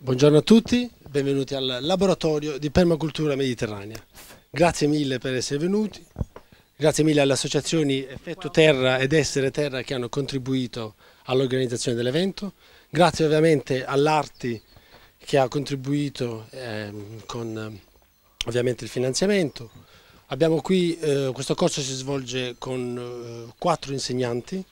Buongiorno a tutti, benvenuti al laboratorio di permacultura mediterranea. Grazie mille per essere venuti, grazie mille alle associazioni Effetto Terra ed Essere Terra che hanno contribuito all'organizzazione dell'evento, grazie ovviamente all'Arti che ha contribuito eh, con ovviamente il finanziamento. Abbiamo qui, eh, questo corso si svolge con eh, quattro insegnanti,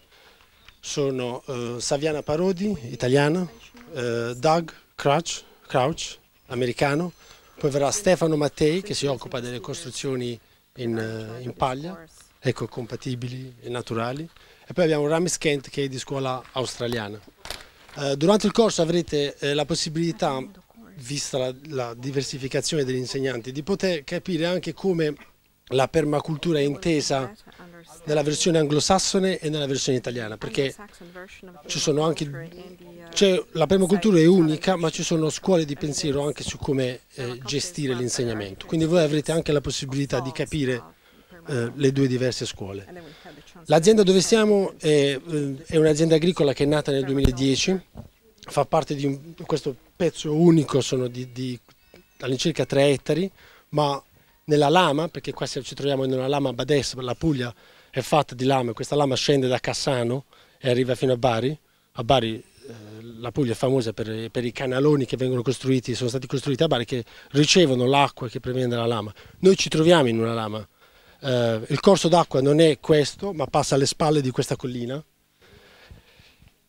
sono eh, Saviana Parodi, italiana, eh, Doug Crouch, Crouch, americano, poi verrà Stefano Mattei che si occupa delle costruzioni in, eh, in paglia, ecocompatibili e naturali, e poi abbiamo Ramis Kent che è di scuola australiana. Eh, durante il corso avrete eh, la possibilità, vista la, la diversificazione degli insegnanti, di poter capire anche come la permacultura è intesa nella versione anglosassone e nella versione italiana, perché ci sono anche, cioè, la permacultura è unica, ma ci sono scuole di pensiero anche su come eh, gestire l'insegnamento, quindi voi avrete anche la possibilità di capire eh, le due diverse scuole. L'azienda dove siamo è, eh, è un'azienda agricola che è nata nel 2010, fa parte di un, questo pezzo unico, sono di, di all'incirca 3 ettari, ma nella lama, perché qua ci troviamo in una lama Bades, la Puglia è fatta di lame, questa lama scende da Cassano e arriva fino a Bari, a Bari eh, la Puglia è famosa per, per, i canaloni che vengono costruiti, sono stati costruiti a Bari, che ricevono l'acqua che proviene dalla lama. Noi ci troviamo in una lama, eh, il corso d'acqua non è questo, ma passa alle spalle di questa collina,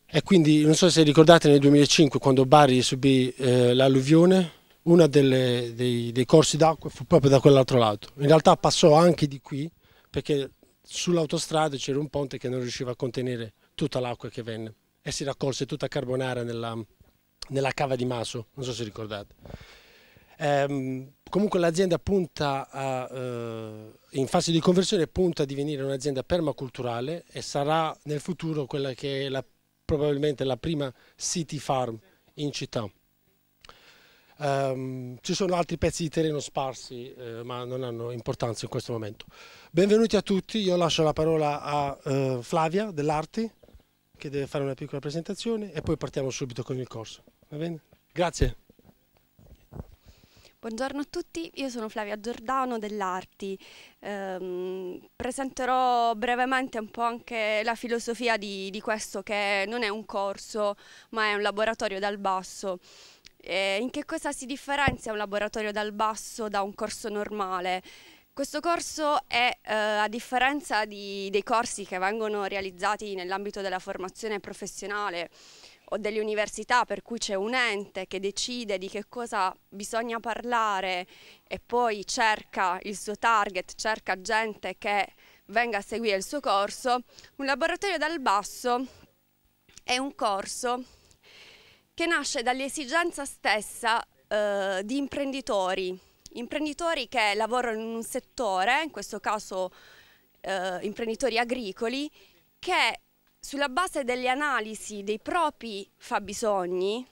e quindi non so se ricordate nel 2005 quando Bari subì eh, l'alluvione, uno dei, dei, corsi d'acqua fu proprio da quell'altro lato. In realtà passò anche di qui perché sull'autostrada c'era un ponte che non riusciva a contenere tutta l'acqua che venne e si raccolse tutta carbonara nella, nella cava di Maso, non so se ricordate. Ehm, comunque l'azienda punta a, eh, in fase di conversione punta a divenire un'azienda permaculturale e sarà nel futuro quella che è la, probabilmente la prima city farm in città. Um, ci sono altri pezzi di terreno sparsi, eh, ma non hanno importanza in questo momento. Benvenuti a tutti, io lascio la parola a uh, Flavia dell'Arti, che deve fare una piccola presentazione, e poi partiamo subito con il corso. Va bene? Grazie. Buongiorno a tutti, io sono Flavia Giordano dell'Arti. Um, presenterò brevemente un po' anche la filosofia di, di questo che non è un corso, ma è un laboratorio dal basso. Eh, in che cosa si differenzia un laboratorio dal basso da un corso normale? Questo corso è, eh, a differenza di, dei corsi che vengono realizzati nell'ambito della formazione professionale o delle università, per cui c'è un ente che decide di che cosa bisogna parlare e poi cerca il suo target, cerca gente che venga a seguire il suo corso, un laboratorio dal basso è un corso che nasce dall'esigenza stessa eh, di imprenditori, imprenditori che lavorano in un settore, in questo caso eh, imprenditori agricoli, che sulla base delle analisi dei propri fabbisogni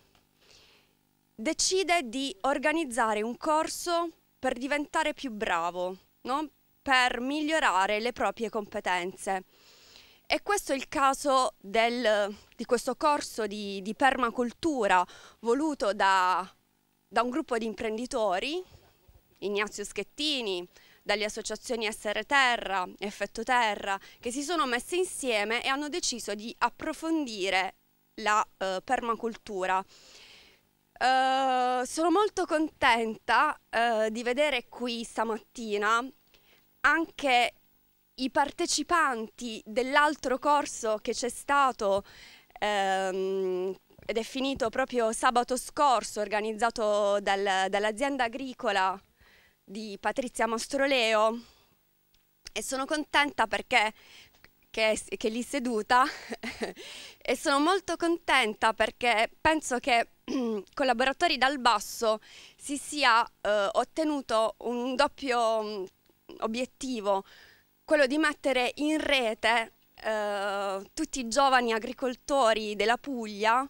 decide di organizzare un corso per diventare più bravo, no? per migliorare le proprie competenze. E questo è il caso del, di questo corso di, di permacultura voluto da, da, un gruppo di imprenditori, Ignazio Schettini, dalle associazioni Essere Terra, Effetto Terra, che si sono messe insieme e hanno deciso di approfondire la uh, permacultura. Uh, sono molto contenta uh, di vedere qui stamattina anche i partecipanti dell'altro corso che c'è stato ehm, ed è finito proprio sabato scorso, organizzato dal, dall'azienda agricola di Patrizia Mostroleo. E sono contenta perché che, che lì seduta e sono molto contenta perché penso che con laboratori dal basso si sia eh, ottenuto un doppio mm, obiettivo quello di mettere in rete eh, tutti i giovani agricoltori della Puglia,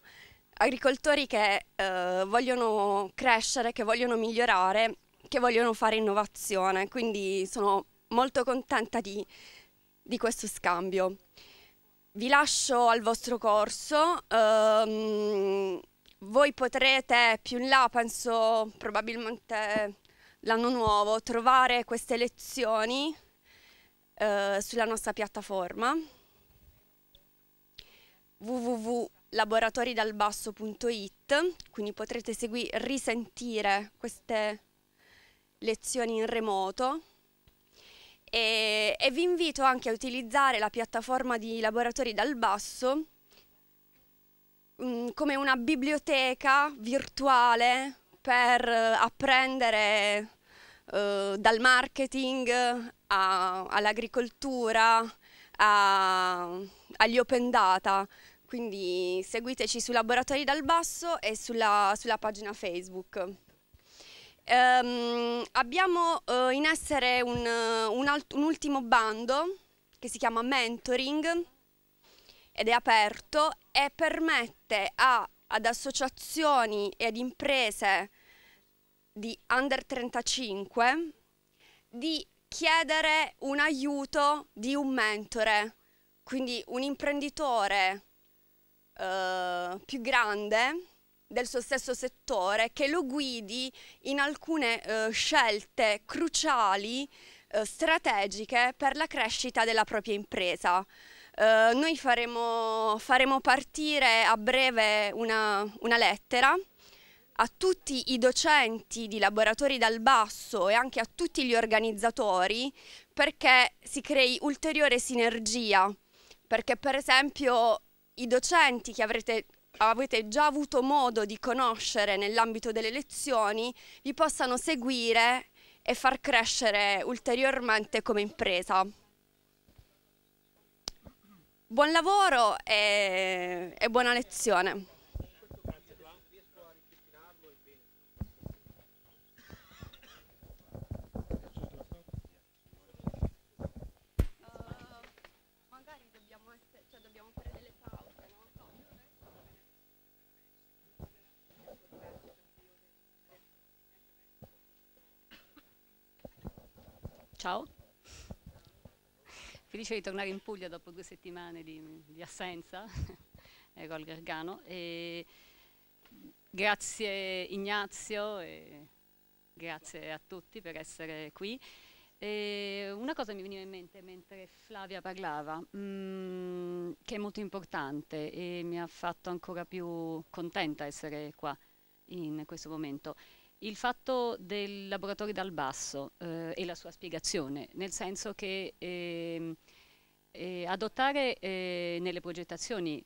agricoltori che eh, vogliono crescere, che vogliono migliorare, che vogliono fare innovazione. Quindi sono molto contenta di, di questo scambio. Vi lascio al vostro corso. Um, voi potrete più in là, penso probabilmente l'anno nuovo, trovare queste lezioni eh, sulla nostra piattaforma www.laboratoridalbasso.it, quindi potrete seguire, risentire queste lezioni in remoto. E, e vi invito anche a utilizzare la piattaforma di Laboratori dal Basso Mm, come una biblioteca virtuale per apprendere uh, dal marketing all'agricoltura, agli open data. Quindi seguiteci su Laboratori dal Basso e sulla, sulla pagina Facebook. Um, abbiamo uh, in essere un, un, un ultimo bando che si chiama Mentoring ed è aperto e permette a, ad associazioni e ad imprese di under 35 di chiedere un aiuto di un mentore, quindi un imprenditore eh, più grande del suo stesso settore che lo guidi in alcune eh, scelte cruciali, eh, strategiche per la crescita della propria impresa. Eh, noi faremo, faremo, partire a breve una, una lettera a tutti i docenti di laboratori dal basso e anche a tutti gli organizzatori perché si crei ulteriore sinergia, perché per esempio i docenti che avrete, avete già avuto modo di conoscere nell'ambito delle lezioni vi possano seguire e far crescere ulteriormente come impresa. Buon lavoro e, e buona lezione. Ciao felice di tornare in Puglia dopo due settimane di, di assenza, ero al Gargano. E grazie Ignazio e grazie a tutti per essere qui. E una cosa mi veniva in mente mentre Flavia parlava, mm, che è molto importante e mi ha fatto ancora più contenta essere qua in questo momento il fatto del laboratorio dal basso eh, e la sua spiegazione, nel senso che eh, eh, adottare eh, nelle progettazioni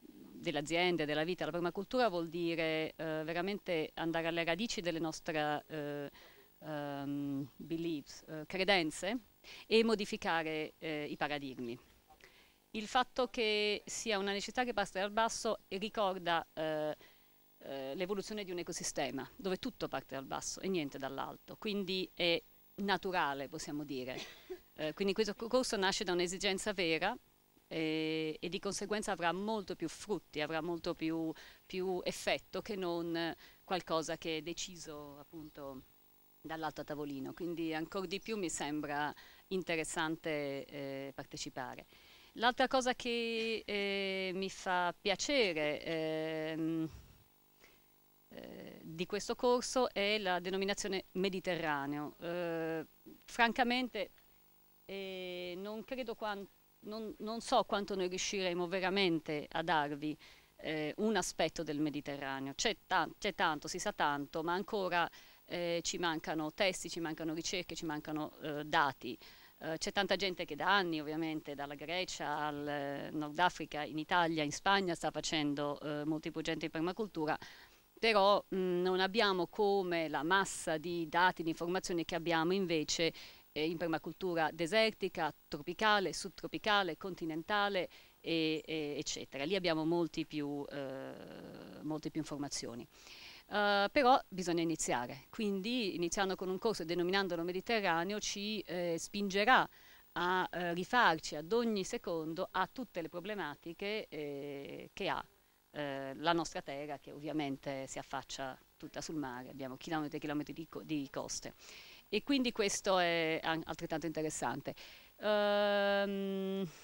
delle aziende, della vita, la permacultura vuol dire eh, veramente andare alle radici delle nostre um, beliefs, credenze e modificare i paradigmi. Il fatto che sia una necessità che parte dal basso ricorda eh, l'evoluzione di un ecosistema dove tutto parte dal basso e niente dall'alto, quindi è naturale possiamo dire. Eh, quindi questo corso nasce da un'esigenza vera e, e, di conseguenza avrà molto più frutti, avrà molto più, più effetto che non qualcosa che è deciso appunto dall'alto a tavolino, quindi ancora di più mi sembra interessante eh, partecipare. L'altra cosa che eh, mi fa piacere ehm, eh, di questo corso è la denominazione Mediterraneo. Eh, francamente eh, non, non, non, so quanto noi riusciremo veramente a darvi eh, un aspetto del Mediterraneo. C'è, ta tanto, si sa tanto, ma ancora eh, ci mancano testi, ci mancano ricerche, ci mancano dati. C'è tanta gente che da anni, ovviamente, dalla Grecia al Nord Africa, in Italia, in Spagna, sta facendo molti progetti di permacultura, però mh, non abbiamo come la massa di dati, di informazioni che abbiamo invece eh, in permacultura desertica, tropicale, subtropicale, continentale, e, e, eccetera. Lì abbiamo molti più, eh, molte più informazioni. Uh, però bisogna iniziare, quindi iniziando con un corso e denominandolo Mediterraneo ci eh, spingerà a eh, rifarci ad ogni secondo a tutte le problematiche eh, che ha eh, la nostra terra che ovviamente si affaccia tutta sul mare, abbiamo chilometri e chilometri di, co di coste e quindi questo è altrettanto interessante. Um,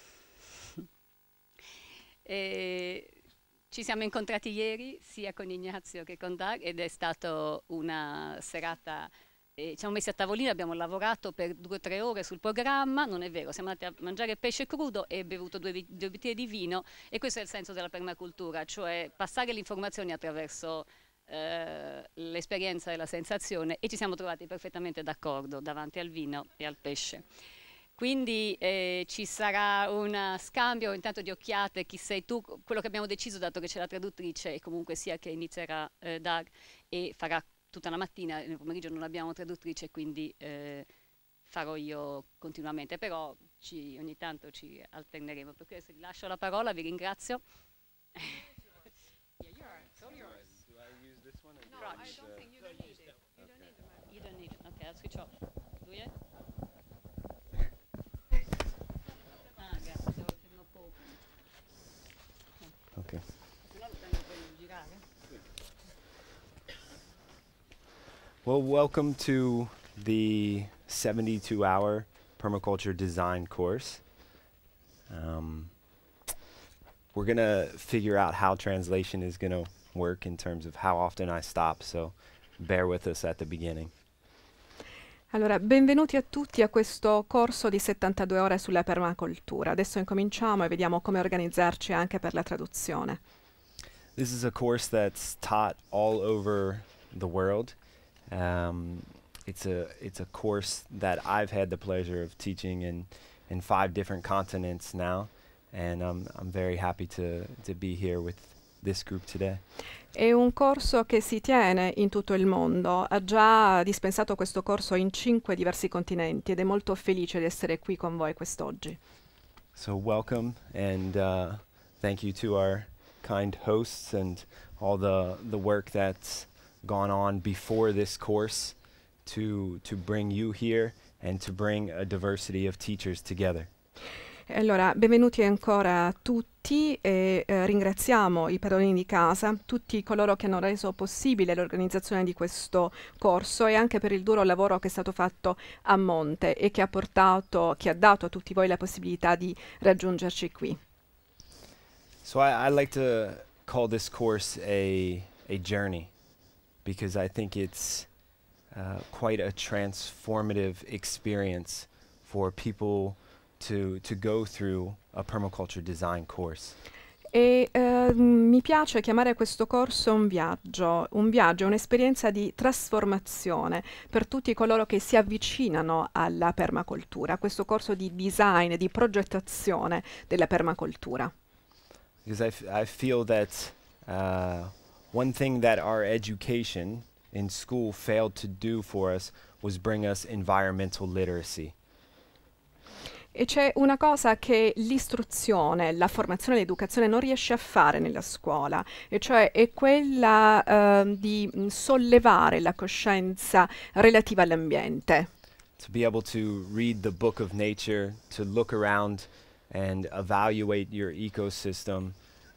Ci siamo incontrati ieri sia con Ignazio che con Dag ed è stata una serata eh, ci siamo messi a tavolino, abbiamo lavorato per due o tre ore sul programma, non è vero, siamo andati a mangiare pesce crudo e bevuto due, due bicchieri di vino e questo è il senso della permacultura, cioè passare le informazioni attraverso eh, l'esperienza e la sensazione e ci siamo trovati perfettamente d'accordo davanti al vino e al pesce. Quindi eh, ci sarà un scambio intanto di occhiate, chi sei tu, quello che abbiamo deciso dato che c'è la traduttrice e comunque sia che inizierà eh, Doug e farà tutta la mattina, nel pomeriggio non abbiamo traduttrice quindi eh, farò io continuamente, però ci, ogni tanto ci alterneremo. Per questo vi lascio la parola, vi ringrazio. Okay. Well, welcome to the 72 hour permaculture design course. Um, we're going to figure out how translation is going to work in terms of how often I stop, so bear with us at the beginning. Allora, benvenuti a tutti a questo corso di 72 ore sulla permacultura. Adesso incominciamo e vediamo come organizzarci anche per la traduzione. This is a course that's taught all over the world. Um, it's a it's a course that I've had the pleasure of teaching in in five different continents now, and um, I'm very happy to to be here with this group today. È un corso che si tiene in tutto il mondo, ha già dispensato questo corso in cinque diversi continenti ed è molto felice di essere qui con voi quest'oggi. So welcome and uh, thank you to our kind hosts and all the the work that's gone on before this course to to bring you here and to bring a diversity of teachers together. Allora, benvenuti ancora a tutti e eh, ringraziamo i padroni di casa, tutti coloro che hanno reso possibile l'organizzazione di questo corso e anche per il duro lavoro che è stato fatto a monte e che ha portato, che ha dato a tutti voi la possibilità di raggiungerci qui. So I, I like to call this course a a journey because I think it's uh, quite a transformative experience for people to to go through a permaculture design course. E eh, mi piace chiamare questo corso un viaggio, un viaggio, un'esperienza di trasformazione per tutti coloro che si avvicinano alla permacultura, questo corso di design, di progettazione della permacultura. Because I, f- I feel that uh, one thing that our education in school failed to do for us was bring us environmental literacy. E c'è una cosa che l'istruzione, la formazione, l'educazione non riesce a fare nella scuola, e cioè è quella eh, di sollevare la coscienza relativa all'ambiente. To be able to read the book of nature, to look around and evaluate your ecosystem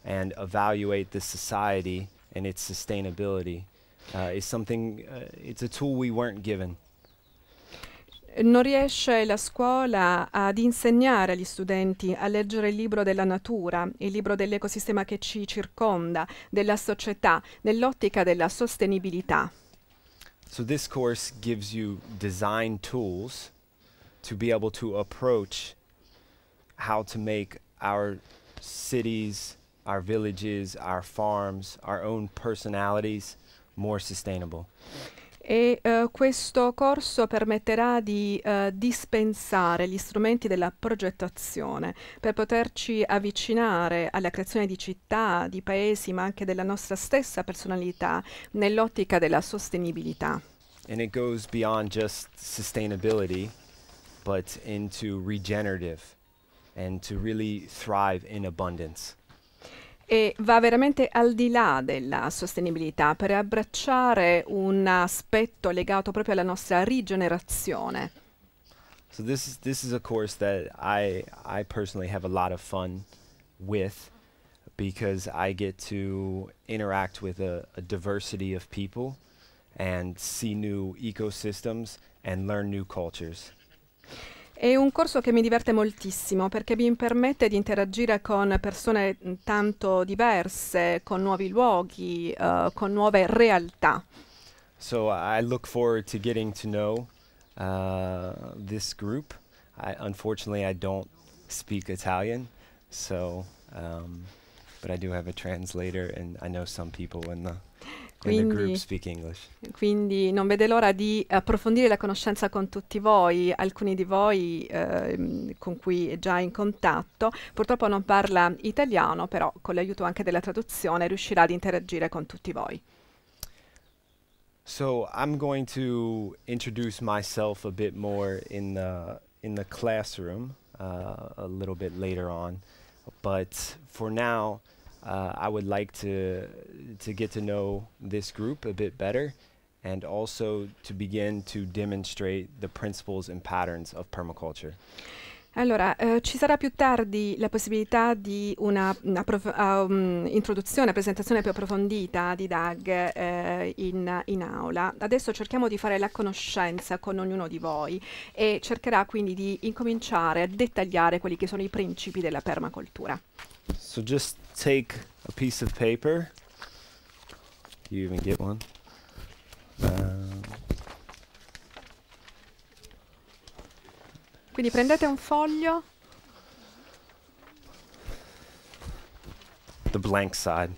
and evaluate the society and its sustainability uh, is something, uh, it's a tool we weren't given. Non riesce la scuola ad insegnare agli studenti a leggere il libro della natura, il libro dell'ecosistema che ci circonda, della società, nell'ottica della sostenibilità. So this course gives you design tools to be able to approach how to make our cities, our villages, our farms, our own personalities more sustainable. E eh, questo corso permetterà di eh, dispensare gli strumenti della progettazione per poterci avvicinare alla creazione di città, di paesi, ma anche della nostra stessa personalità nell'ottica della sostenibilità. And it goes beyond just sustainability, but into regenerative and to really thrive in abundance. E va veramente al di là della sostenibilità per abbracciare un aspetto legato proprio alla nostra rigenerazione. So this is this is a course that I I personally have a lot of fun with because I get to interact with a, a diversity of people and see new ecosystems and learn new cultures. È un corso che mi diverte moltissimo perché mi permette di interagire con persone tanto diverse, con nuovi luoghi, uh, con nuove realtà. So I look forward to getting to know uh, this group. I, unfortunately, I don't speak Italian, so um, but I do have a translator, and I know some people in the Quindi, quindi non vede l'ora di approfondire la conoscenza con tutti voi, alcuni di voi ehm, con cui è già in contatto. Purtroppo non parla italiano, però con l'aiuto anche della traduzione riuscirà ad interagire con tutti voi. So I'm going to introduce myself a bit more in the in the classroom uh, a little bit later on, but for now, uh, I would like to to get to know this group a bit better, and also to begin to demonstrate the principles and patterns of permaculture. Allora, eh, ci sarà più tardi la possibilità di una, una prof- ah, um, introduzione, presentazione più approfondita di Doug eh, in, in aula. Adesso cerchiamo di fare la conoscenza con ognuno di voi e cercherà quindi di incominciare a dettagliare quelli che sono i principi della permacultura. So just take a piece of paper. You even get one. Um, Quindi prendete un foglio, the blank side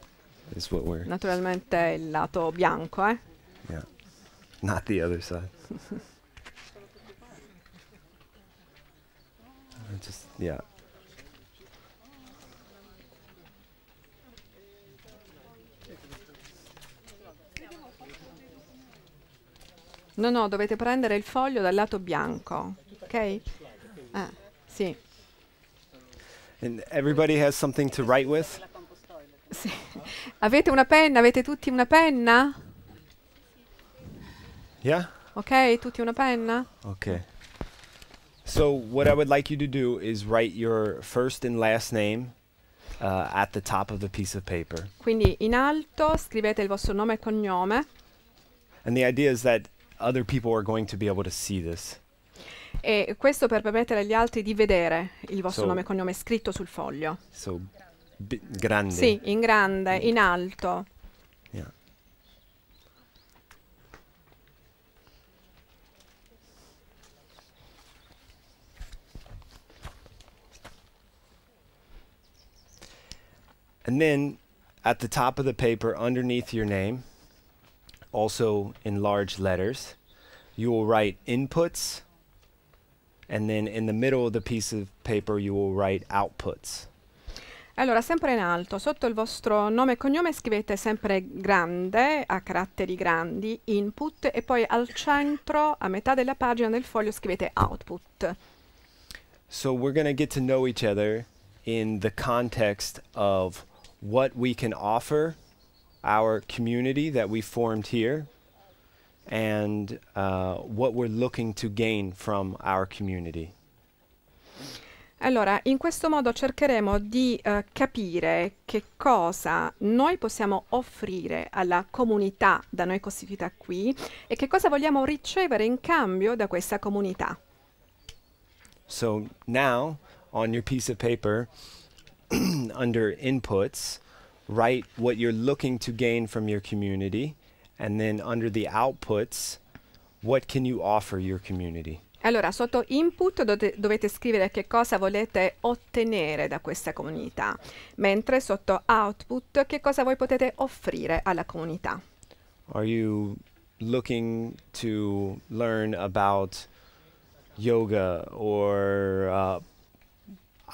is what we're. naturalmente il lato bianco, eh? Yeah. Not the other side. Just yeah. No, no, dovete prendere il foglio dal lato bianco, ok? Ah, sì, And everybody has something to write with. sì. Avete una penna? Avete tutti una penna? Yeah. Ok, tutti una penna? Okay. So what I would like you to do is write your first and last name uh, at the top of the piece of paper. Quindi in alto scrivete il vostro nome e cognome And the idea is that other people are going to be able to see this. E questo per permettere agli altri di vedere il vostro So- nome e cognome scritto sul foglio. So bi- grande. Sì, in grande, in alto. Yeah. And then at the top of the paper, underneath your name, also in large letters, you will write inputs. And then in the middle of the piece of paper, you will write outputs. Allora, sempre in alto, sotto il vostro nome e cognome scrivete sempre grande, a caratteri grandi, input e poi al centro, a metà della pagina del foglio, scrivete output. So we're going to get to know each other in the context of what we can offer our community that we formed here and uh, what we're looking to gain from our community. Allora, in questo modo cercheremo di eh, capire che cosa noi possiamo offrire alla comunità da noi costituita qui e che cosa vogliamo ricevere in cambio da questa comunità. So now on your piece of paper, under inputs, write what you're looking to gain from your community, and then under the outputs, what can you offer your community? Allora, sotto input dote- dovete scrivere che cosa volete ottenere da questa comunità, mentre sotto output che cosa voi potete offrire alla comunità. Are you looking to learn about yoga or uh,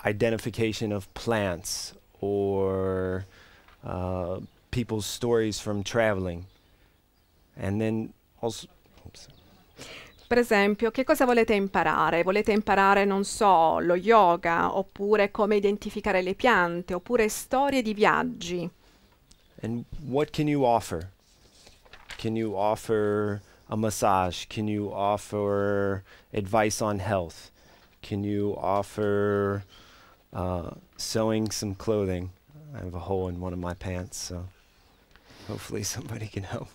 identification of plants or uh, people's stories from traveling? And then also, oops. Per esempio, che cosa volete imparare? Volete imparare, non so, lo yoga, oppure come identificare le piante, oppure storie di viaggi. and what can you offer? Can you offer a massage? Can you offer advice on health? Can you offer uh, sewing some clothing? I have a hole in one of my pants, so hopefully somebody can help.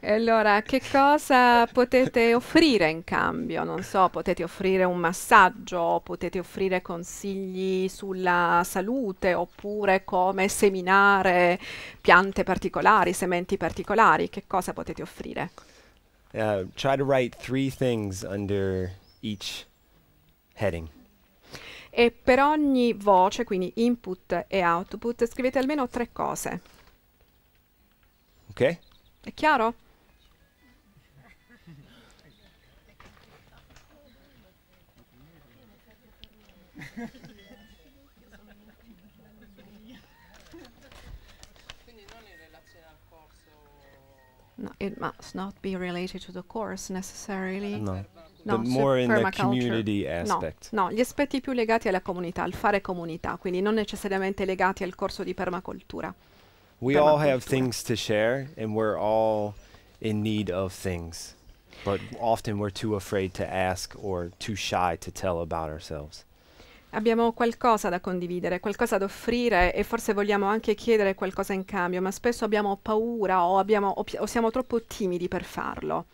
Allora, che cosa potete offrire in cambio? Non so, potete offrire un massaggio, potete offrire consigli sulla salute oppure come seminare piante particolari, sementi particolari. Che cosa potete offrire? Uh, try to write three things under each heading. E per ogni voce, quindi input e output, scrivete almeno tre cose. Okay? È chiaro? No, it must not be related to the course necessarily. No. No, more in the community No, aspect. no, gli aspetti più legati alla comunità, al fare comunità, quindi non necessariamente legati al corso di permacultura. We all have things to share, and we're all in need of things. But often we're too afraid to ask or too shy to tell about ourselves. Abbiamo qualcosa da condividere, qualcosa da offrire e forse vogliamo anche chiedere qualcosa in cambio, ma spesso abbiamo paura o, abbiamo- o o siamo troppo timidi per farlo.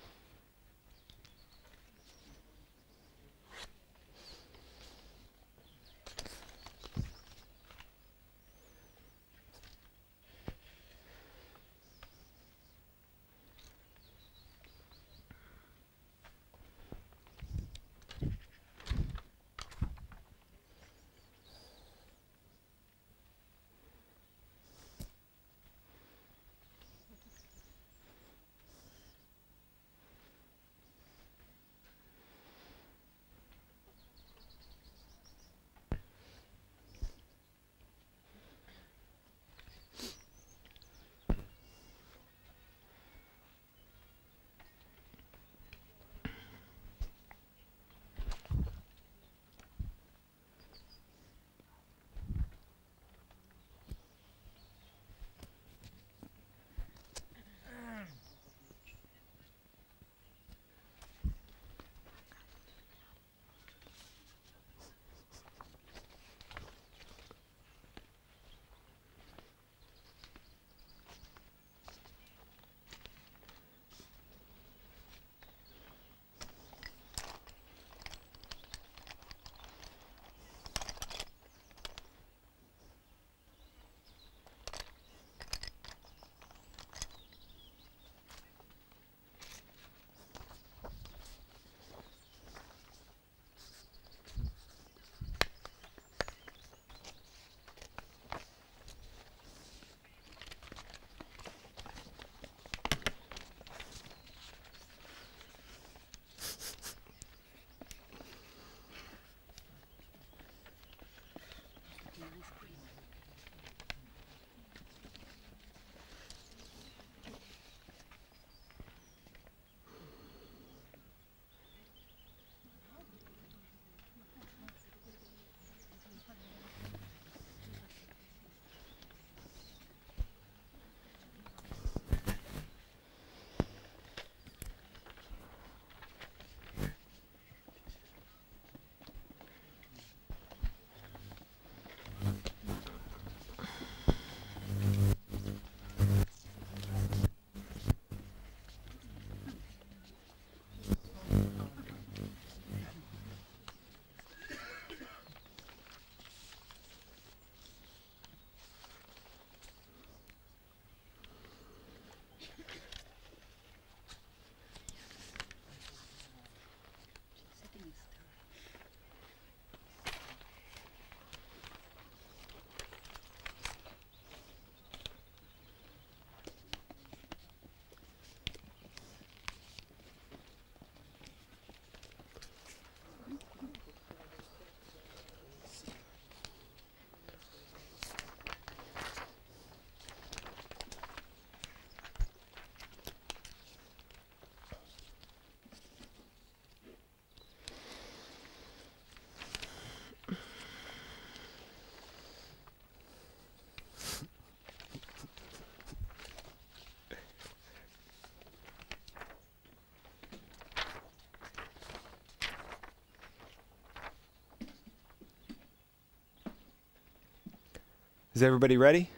Is everybody ready?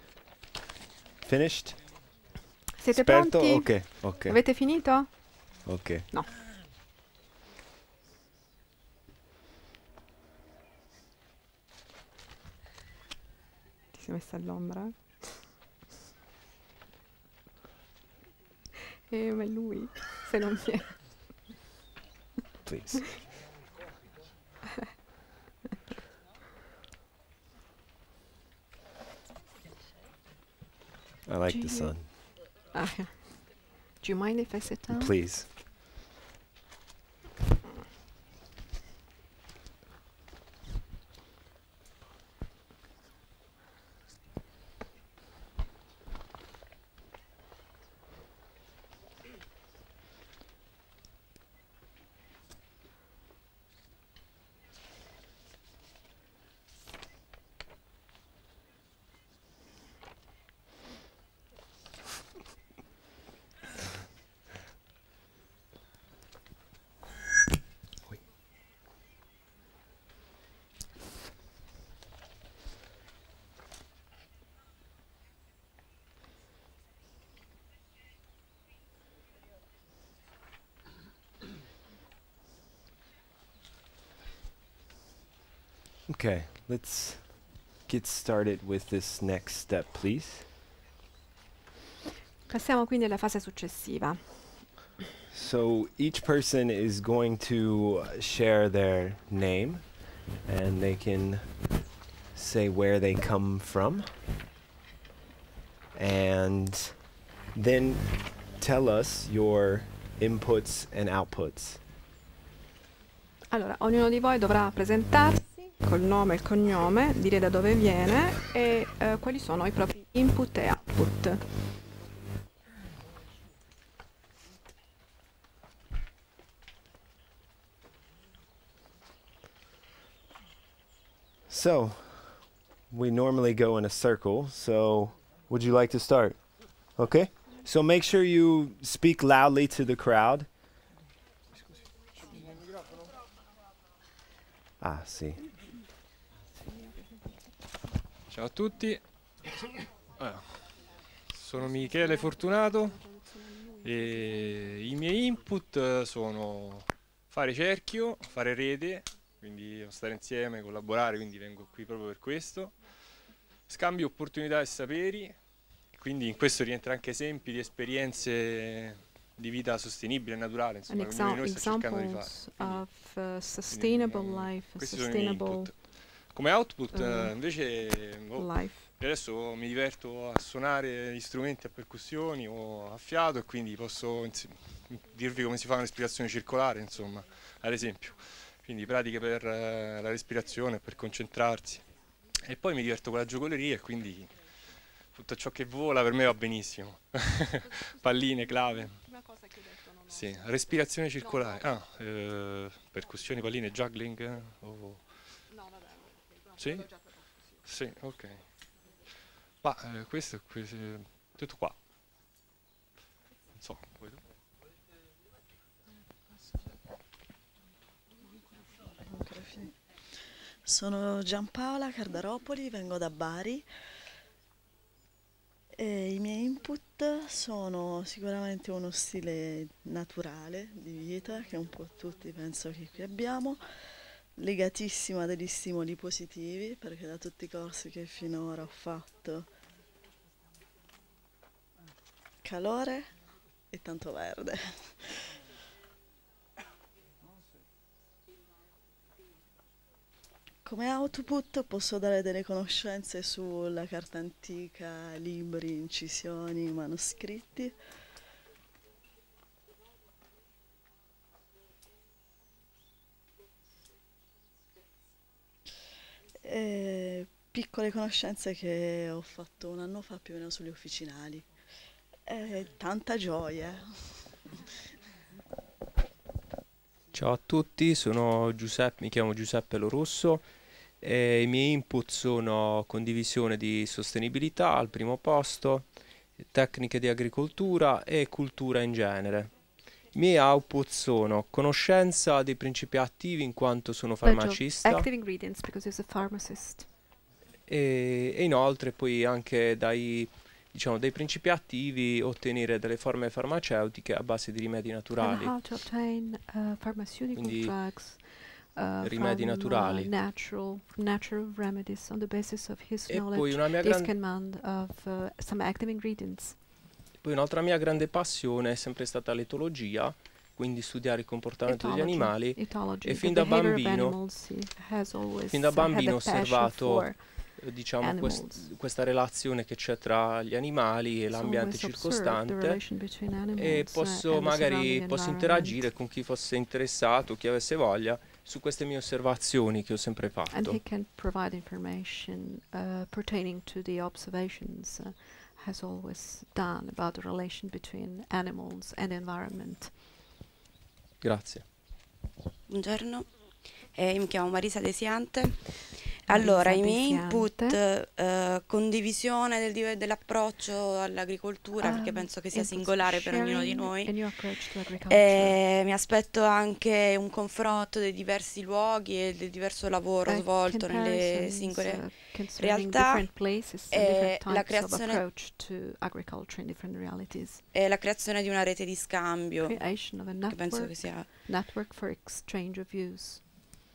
Finished? Siete Esperto? pronti? Ok, ok. Avete finito? Ok. No. Ti sei messa all'ombra? Eh, ma è lui, se non viene. Please. Like Do the sun. Yeah. Do you mind if I sit down? Please. Let's get started with this next step, please. Passiamo quindi alla fase successiva. So each person is going to share their name and they can say where they come from and then tell us your inputs and outputs. Allora, ognuno di voi dovrà presentarsi col nome e il cognome, dire da dove viene e eh, quali sono i propri input e output. So, we normally go in a circle, so would you like to start? Okay? So make sure you speak loudly to the crowd. Ah, sì. Ciao a tutti, sono Michele Fortunato e i miei input sono fare cerchio, fare rete, quindi stare insieme, collaborare, quindi vengo qui proprio per questo, scambio opportunità e saperi, quindi in questo rientra anche esempi di esperienze di vita sostenibile e naturale, insomma, che noi sta cercando di fare. Quindi- of uh, sustainable life, sustainable. Come output eh, invece life. io adesso mi diverto a suonare gli strumenti a percussioni o a fiato e quindi posso dirvi come si fa una respirazione circolare, insomma, ad esempio. Quindi pratiche per eh, la respirazione, per concentrarsi. E poi mi diverto con la giocoleria e quindi tutto ciò che vola per me va benissimo. Palline, clave. Sì, respirazione circolare. Ah, eh, percussioni, palline, juggling eh, o... Sì? Sì, ok. Ma eh, questo è questo, è tutto qua. Non so, vuoi tu? Sono Giampaola Cardaropoli, vengo da Bari e i miei input sono sicuramente uno stile naturale di vita che un po' tutti penso che qui abbiamo, legatissima degli stimoli positivi perché da tutti i corsi che finora ho fatto calore e tanto verde. Come output posso dare delle conoscenze sulla carta antica, libri, incisioni, manoscritti. E piccole conoscenze che ho fatto un anno fa più o meno sugli officinali. E tanta gioia. Ciao a tutti, sono Giuseppe, mi chiamo Giuseppe Lorusso e i miei input sono condivisione di sostenibilità al primo posto, tecniche di agricoltura e cultura in genere. I miei output sono conoscenza dei principi attivi in quanto sono farmacista Active ingredients because he's a pharmacist. E, e inoltre poi anche dai diciamo, dei principi attivi ottenere delle forme farmaceutiche a base di rimedi naturali. obtain uh, Quindi, uh, rimedi from, uh, naturali. natural, from natural remedies on the basis of his E poi knowledge, his command of uh, some active ingredients. Poi un'altra mia grande passione è sempre stata l'etologia, quindi studiare il comportamento degli Ethology, animali. ethology, e fin da bambino- fin da uh, had a bambino ho osservato, diciamo, quest- questa relazione che c'è tra gli animali e l'ambiente circostante e uh, posso and magari posso interagire con chi fosse interessato, chi avesse voglia, su queste mie osservazioni che ho sempre And fatto. he can provide information uh, pertaining to the observations uh, has always done about the relation between animals and environment. Grazie. Buongiorno, eh, io mi chiamo Marisa Desiante. Allora, i miei input, eh, condivisione del dell'approccio all'agricoltura, perché Um, penso che sia singolare per ognuno di noi. Eh, mi aspetto anche un confronto dei diversi luoghi e del diverso lavoro Uh, svolto nelle singole uh, realtà e different la creazione, e la creazione di una rete di scambio, che penso che sia network for exchange of views.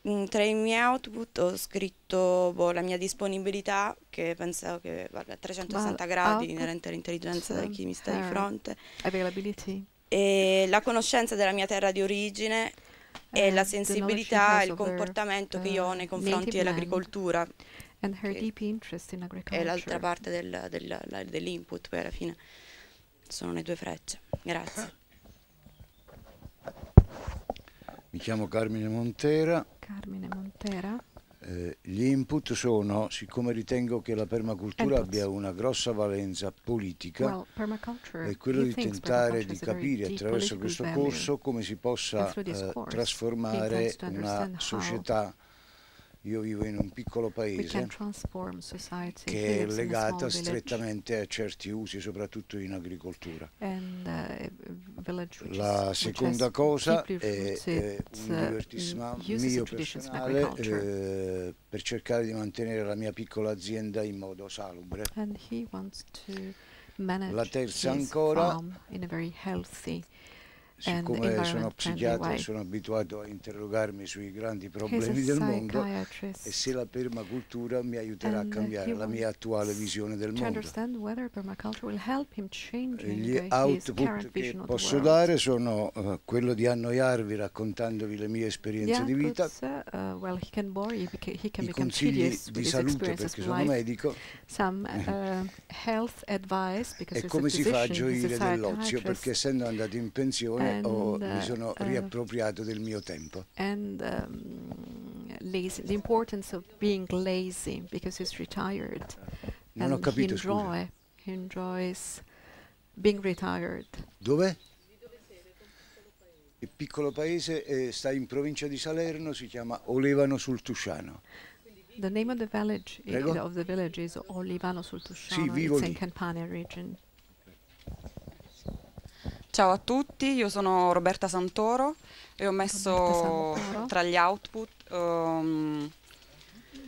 Mm, Tra i miei output ho scritto boh, la mia disponibilità, che penso che vabbè, a 360 Well, gradi inerente all'intelligenza di chi mi sta di her fronte, Availability. e la conoscenza della mia terra di origine e and la sensibilità e il comportamento che io ho nei uh, confronti dell'agricoltura, And her che deep interest in è l'altra parte del- del- la- dell'input, poi alla fine sono le due frecce. Grazie. Mi chiamo Carmine Montera. Carmine Montera. Eh, gli input sono, siccome ritengo che la permacultura Inputs. abbia una grossa valenza politica, Well, è quello di tentare di capire attraverso questo corso come si possa eh, trasformare una società. Io vivo in un piccolo paese che è village, strettamente a certi usi, soprattutto in agricoltura. and, uh, La seconda cosa è, è un uh, divertissement uses mio personale eh, per cercare di mantenere la mia piccola azienda in modo salubre. La terza ancora, siccome sono psichiatra way. sono abituato a interrogarmi sui grandi problemi del mondo e se la permacultura mi aiuterà a uh, cambiare la mia attuale visione del mondo. E Gli uh, output che posso dare sono eh, quello di annoiarvi raccontandovi le mie esperienze di vita, uh, uh, well, you, he can i consigli di salute perché sono medico. Some uh, e come si fa a gioire dell'ozio? Perché essendo andato in pensione ho- And, mi uh, sono uh, riappropriato del mio tempo. and um, lazy, the importance of being lazy because he's retired Non ho and he capito, scusa. enjoy, he enjoys being retired. Dov'è? Il piccolo paese eh, sta in provincia di Salerno, si chiama Olevano sul Tusciano. The name of the village Prego? of the village is Olivano sul Tusciano. vivo it's in. Campania region. Ciao a tutti, io sono Roberta Santoro e ho messo tra gli output ehm,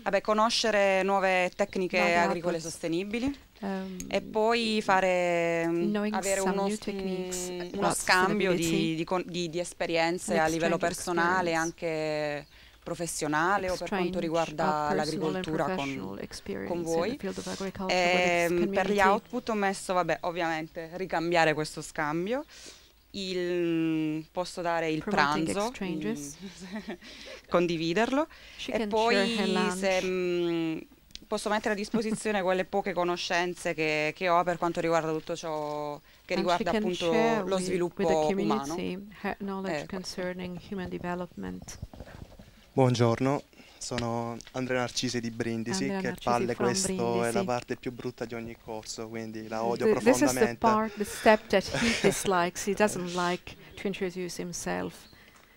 vabbè, conoscere nuove tecniche Nuovi agricole outputs. sostenibili Um, e poi fare mm, avere uno, mm, uno scambio di, di di- di esperienze a livello personale e experience. anche professionale o per quanto riguarda l'agricoltura con, con voi. agriculture Ehm, with per gli output ho messo, vabbè, ovviamente ricambiare questo scambio. Il, posso dare il pranzo, mm, condividerlo She e poi se mm, posso mettere a disposizione quelle poche conoscenze che, che ho per quanto riguarda tutto ciò che And riguarda appunto lo with- sviluppo with the umano. her knowledge concerning human development. Buongiorno, sono Andrea Narcisi di Brindisi, Andrea che Narcisi palle questo è la parte più brutta di ogni corso, quindi la odio The- this is the profondamente. part, the step that he dislikes. He doesn't like to introduce himself.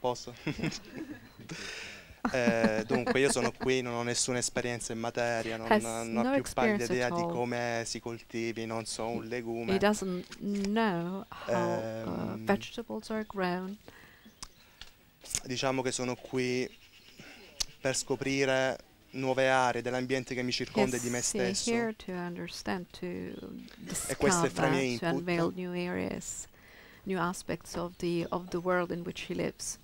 Posso? Eh, dunque, io sono qui, non ho nessuna esperienza in materia, non, non no ho più pallida idea di come si coltivi, non so, un He legume. doesn't know how uh, Ehm, vegetables are grown. Diciamo che sono qui per scoprire nuove aree dell'ambiente che mi circonda e di me stesso. E questo è fra i miei input. new areas, new of the of the.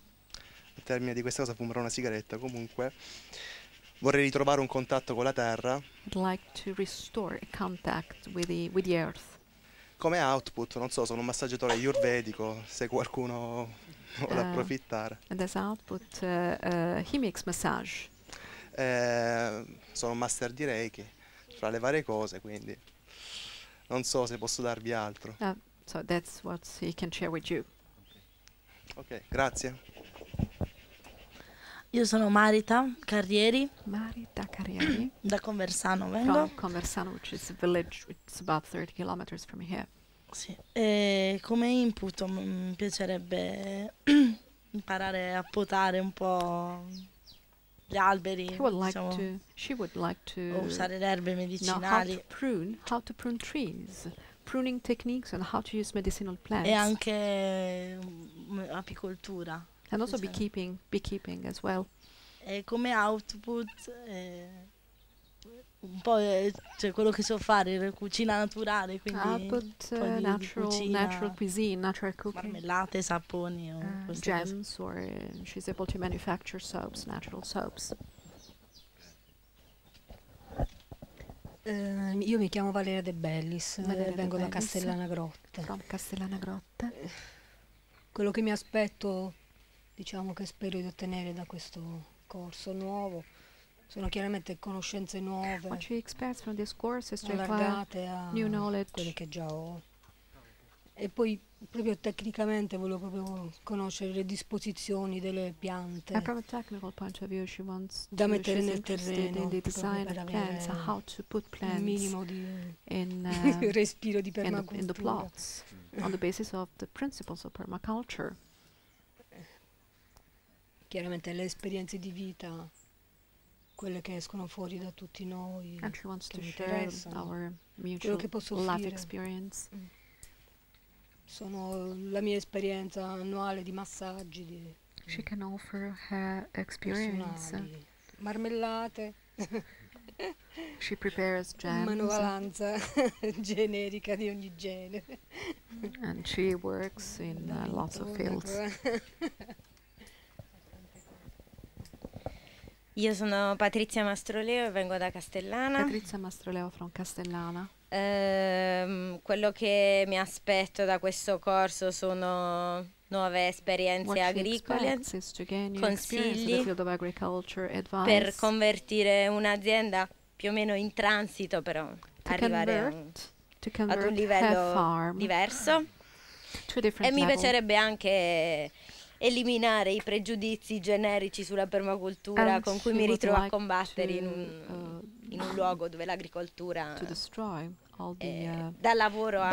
Al termine di questa cosa fumerò una sigaretta. Comunque vorrei ritrovare un contatto con la terra like with the with the come output. Non so, sono un massaggiatore ayurvedico, se qualcuno vuole Eh, approfittare. And as output, uh, uh, he makes massage. Eh, sono un master di Reiki, fra le varie cose, quindi non so se posso darvi altro. Uh, so that's what he can share with you. Ok, grazie. Io sono Marita Carrieri. Marita Carrieri. Da Conversano vengo. From Conversano, which is a village, it's about 30 kilometers from here. Sì. E come input m- mi piacerebbe imparare a potare un po' gli alberi, would like diciamo, to, she would like to o usare le erbe know how medicinali to prune, how to prune trees, pruning techniques and how to use medicinal plants. e anche mm, apicoltura. and also beekeeping, beekeeping as well. E come output eh, un po' eh, cioè quello che so fare, la cucina naturale, quindi un po' uh, di- di natural, cucina, natural cuisine, natural cooking. marmellate, saponi o uh, queste cose. gems, or uh, she's able to manufacture soaps, natural soaps. Eh, io mi chiamo Valeria De Bellis, Valeria eh, De vengo da Bellis. Castellana Grotte. From Castellana Grotte. Quello che mi aspetto, diciamo che spero di ottenere da questo corso nuovo, sono chiaramente conoscenze nuove, What she expects from this course is to acquire allargate a new knowledge. quelle che già ho. E poi proprio tecnicamente volevo proprio conoscere le disposizioni delle piante. And from a technical point of view, she wants Da to, mettere she's nel interested terreno, in the proprio design per of plants, avere how to put plants minimo di in, uh, respiro di in, the, in the permacultura. plots on the basis of the principles of permaculture. chiaramente le esperienze di vita, quelle che escono fuori da tutti noi, And she wants to share our mutual che posso life offrire. experience. Sono la mia esperienza annuale di massaggi, di She can offer her experience. personali, marmellate, She prepares gems manovalanza generica di ogni genere. and she works in uh, lots of fields. Io sono Patrizia Mastroleo e vengo da Castellana. Patrizia Mastroleo from Castellana. Ehm, quello che mi aspetto da questo corso sono nuove esperienze agricole, consigli per convertire un'azienda più o meno in transito, però to arrivare a un, convert, to ad un livello diverso. E mi level. piacerebbe anche eliminare i pregiudizi generici sulla permacultura And con cui mi ritrovo a like combattere in to, un, in un luogo dove l'agricoltura the uh, dà lavoro a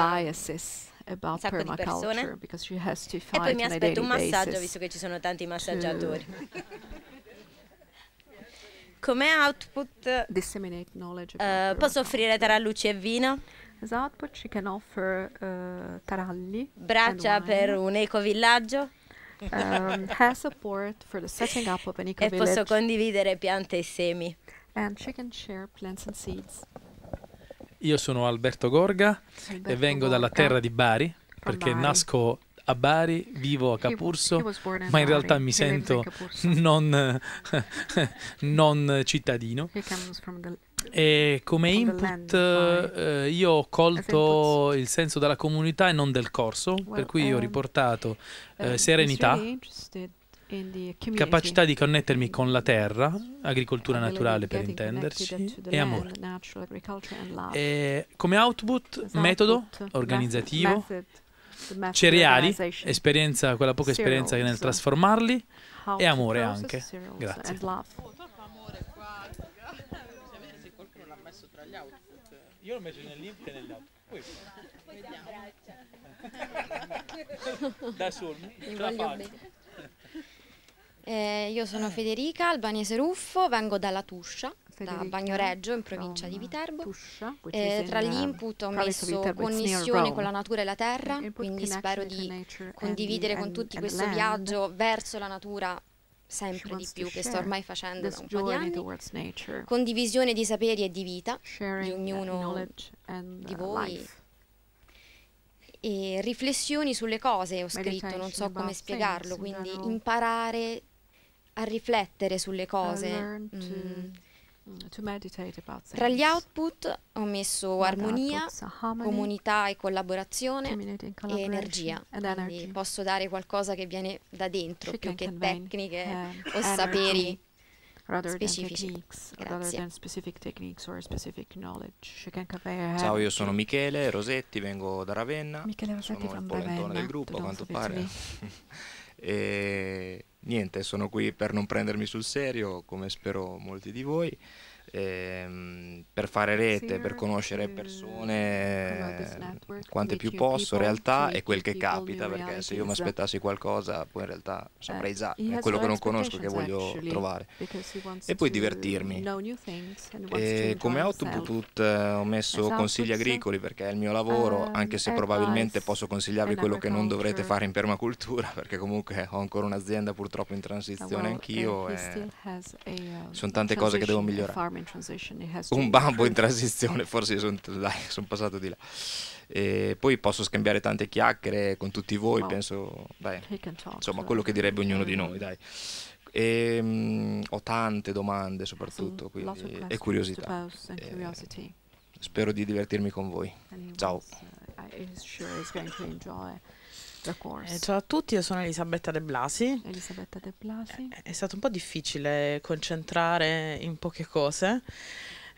un sacco di persone. E poi mi a aspetto un massaggio visto che ci sono tanti massaggiatori. to Come output eh, about posso offrire tarallucci e vino, As output she can offer uh, taralli braccia per un ecovillaggio um, has support for the setting up of an eco e posso village condividere piante e semi. and she can share plants and seeds. Io sono Alberto Gorga e Alberto vengo dalla Gorga, terra di Bari perché Bari. nasco a Bari, vivo a He- he Capurso, was born in ma in Bari. realtà mi He lives in sento non, non cittadino. He comes from the E come input eh, io ho colto il senso della comunità e non del corso, per Well, cui ho um, riportato eh, um, he's serenità, really capacità di connettermi con la terra, agricoltura naturale per intenderci, e amore. E come output, As metodo output, organizzativo, method, the method cereali, esperienza, quella poca esperienza che nel cereals, trasformarli e amore anche. cereals Grazie. and love. Io l'ho messo nel link e negli altri. Da solo, Mi voglio bene. Eh, io sono Federica Albanese Ruffo, vengo dalla Tuscia, da Federica Bagnoreggio in provincia di Viterbo. Tuscia, Eh, tra gli um, input ho messo connessione con la natura e la terra, quindi spero di condividere con tutti questo land. viaggio verso la natura sempre di più, che sto ormai facendo da un po' di anni. Condivisione di saperi e di vita di ognuno di uh, voi. E riflessioni sulle cose ho scritto, non so come spiegarlo, quindi imparare a riflettere sulle cose. mm. Mm, Tra gli output ho messo armonia, comunità e collaborazione e energia. Quindi posso dare qualcosa che viene da dentro She più che tecniche um, o saperi specifici. Ciao, io sono Michele Rosetti, vengo da Ravenna. Michele Rosetti sono il polentone Ravenna, del gruppo, a to quanto pare. E niente, sono qui per non prendermi sul serio, come spero molti di voi. Ehm, per fare rete, per conoscere persone quante più posso, realtà e quel che capita, perché se io mi aspettassi qualcosa, poi in realtà saprei già, è quello che non conosco che voglio trovare. E poi divertirmi. E come output eh, ho messo As consigli agricoli perché è il mio lavoro, um, anche se probabilmente posso consigliarvi in quello che non dovrete fare in permacultura, perché comunque ho ancora un'azienda purtroppo in transizione anch'io e uh, sono tante cose che devo migliorare. Un bambo in transizione, forse sono passato di là. E poi posso scambiare tante chiacchiere con tutti voi, Wow. penso, dai, insomma, quello che direbbe ognuno di noi, dai. E, mm, ho tante domande So, soprattutto, quindi, e curiosità. E curiosity. spero di divertirmi con voi. Ciao. The course. Eh, ciao a tutti, io sono Elisabetta De Blasi. Elisabetta De Blasi. È stato un po' difficile concentrare in poche cose.